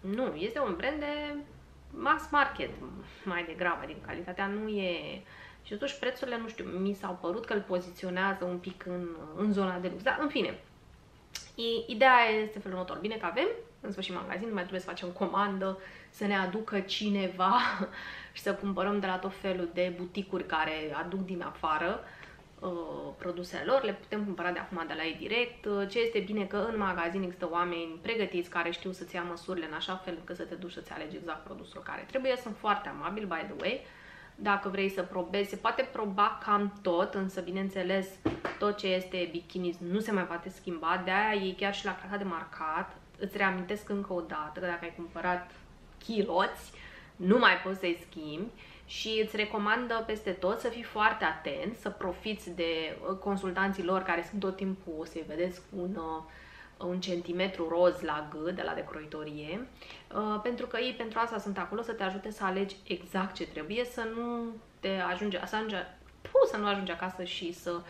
Nu, este un brand de mass market mai degrabă, din calitatea nu e... Și totuși prețurile, nu știu, mi s-au părut că îl poziționează un pic în, în zona de lux. Dar, în fine, ideea este felul următor. Bine că avem în sfârșit magazin, nu mai trebuie să facem comandă, să ne aducă cineva [laughs] și să cumpărăm de la tot felul de buticuri care aduc din afară uh, produsele lor, le putem cumpăra de acum de la ei direct. Ce este bine că în magazin există oameni pregătiți care știu să-ți ia măsurile în așa fel încât să te duci să-ți alegi exact produsul care trebuie. Sunt foarte amabili, by the way. Dacă vrei să probezi, se poate proba cam tot, însă bineînțeles tot ce este bikini nu se mai poate schimba, de aia e chiar și la casa de marcat. Îți reamintesc încă o dată că dacă ai cumpărat chiloți, nu mai poți să-i schimbi și îți recomandă peste tot să fii foarte atent, să profiți de uh, consultanții lor care sunt tot timpul să-i vedeți un, uh, un centimetru roz la gât de la decroitorie, uh, pentru că ei pentru asta sunt acolo să te ajute să alegi exact ce trebuie, să nu te ajunge, să, ajunge, puh, să nu ajungi acasă și să uh,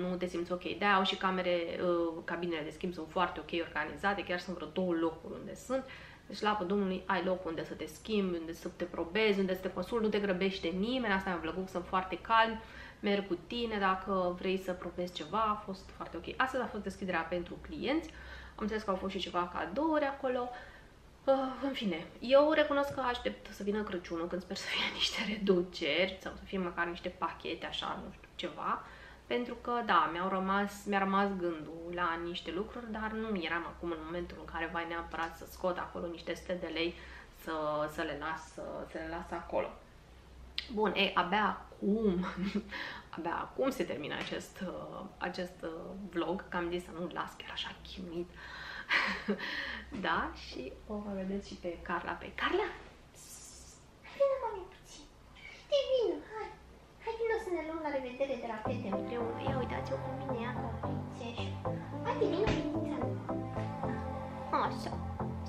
nu te simți ok. de au și camere, uh, cabinele de schimb sunt foarte ok organizate, chiar sunt vreo două locuri unde sunt, deci, la Domnului, ai loc unde să te schimbi, unde să te probezi, unde să te consulti, nu te grăbește nimeni, asta mi-a plăcut, sunt foarte calm, merg cu tine dacă vrei să probezi ceva, a fost foarte ok. Astăzi a fost deschiderea pentru clienți, am înțeles că au fost și ceva cadouri acolo, Uh, în fine, eu recunosc că aștept să vină Crăciunul când sper să fie [laughs] niște reduceri sau să fie măcar niște pachete, așa, nu știu, ceva. Pentru că, da, mi-au rămas, mi-a rămas gândul la niște lucruri, dar nu eram acum în momentul în care vai neapărat să scot acolo niște ste de lei să, să, le, las, să, să le las acolo. Bun, e, abia acum, [laughs] abia acum se termină acest, uh, acest uh, vlog, că am zis să nu las chiar așa chinuit. [laughs] da, și o vedeți și pe Carla. Pe Carla? Vină, mami, puțin. Te vină, Prieteni, să ne luăm la revedere de la fete împreună. Ia uitați-o cu mine, ea ca prințeșă. Haide, vin ființa Așa.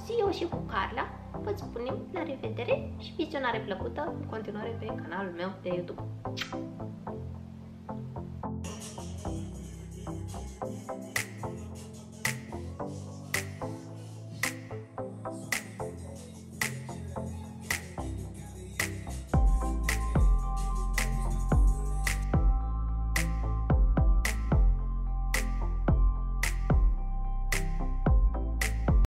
Și eu și cu Carla vă spunem la revedere și vizionare plăcută în continuare pe canalul meu de YouTube.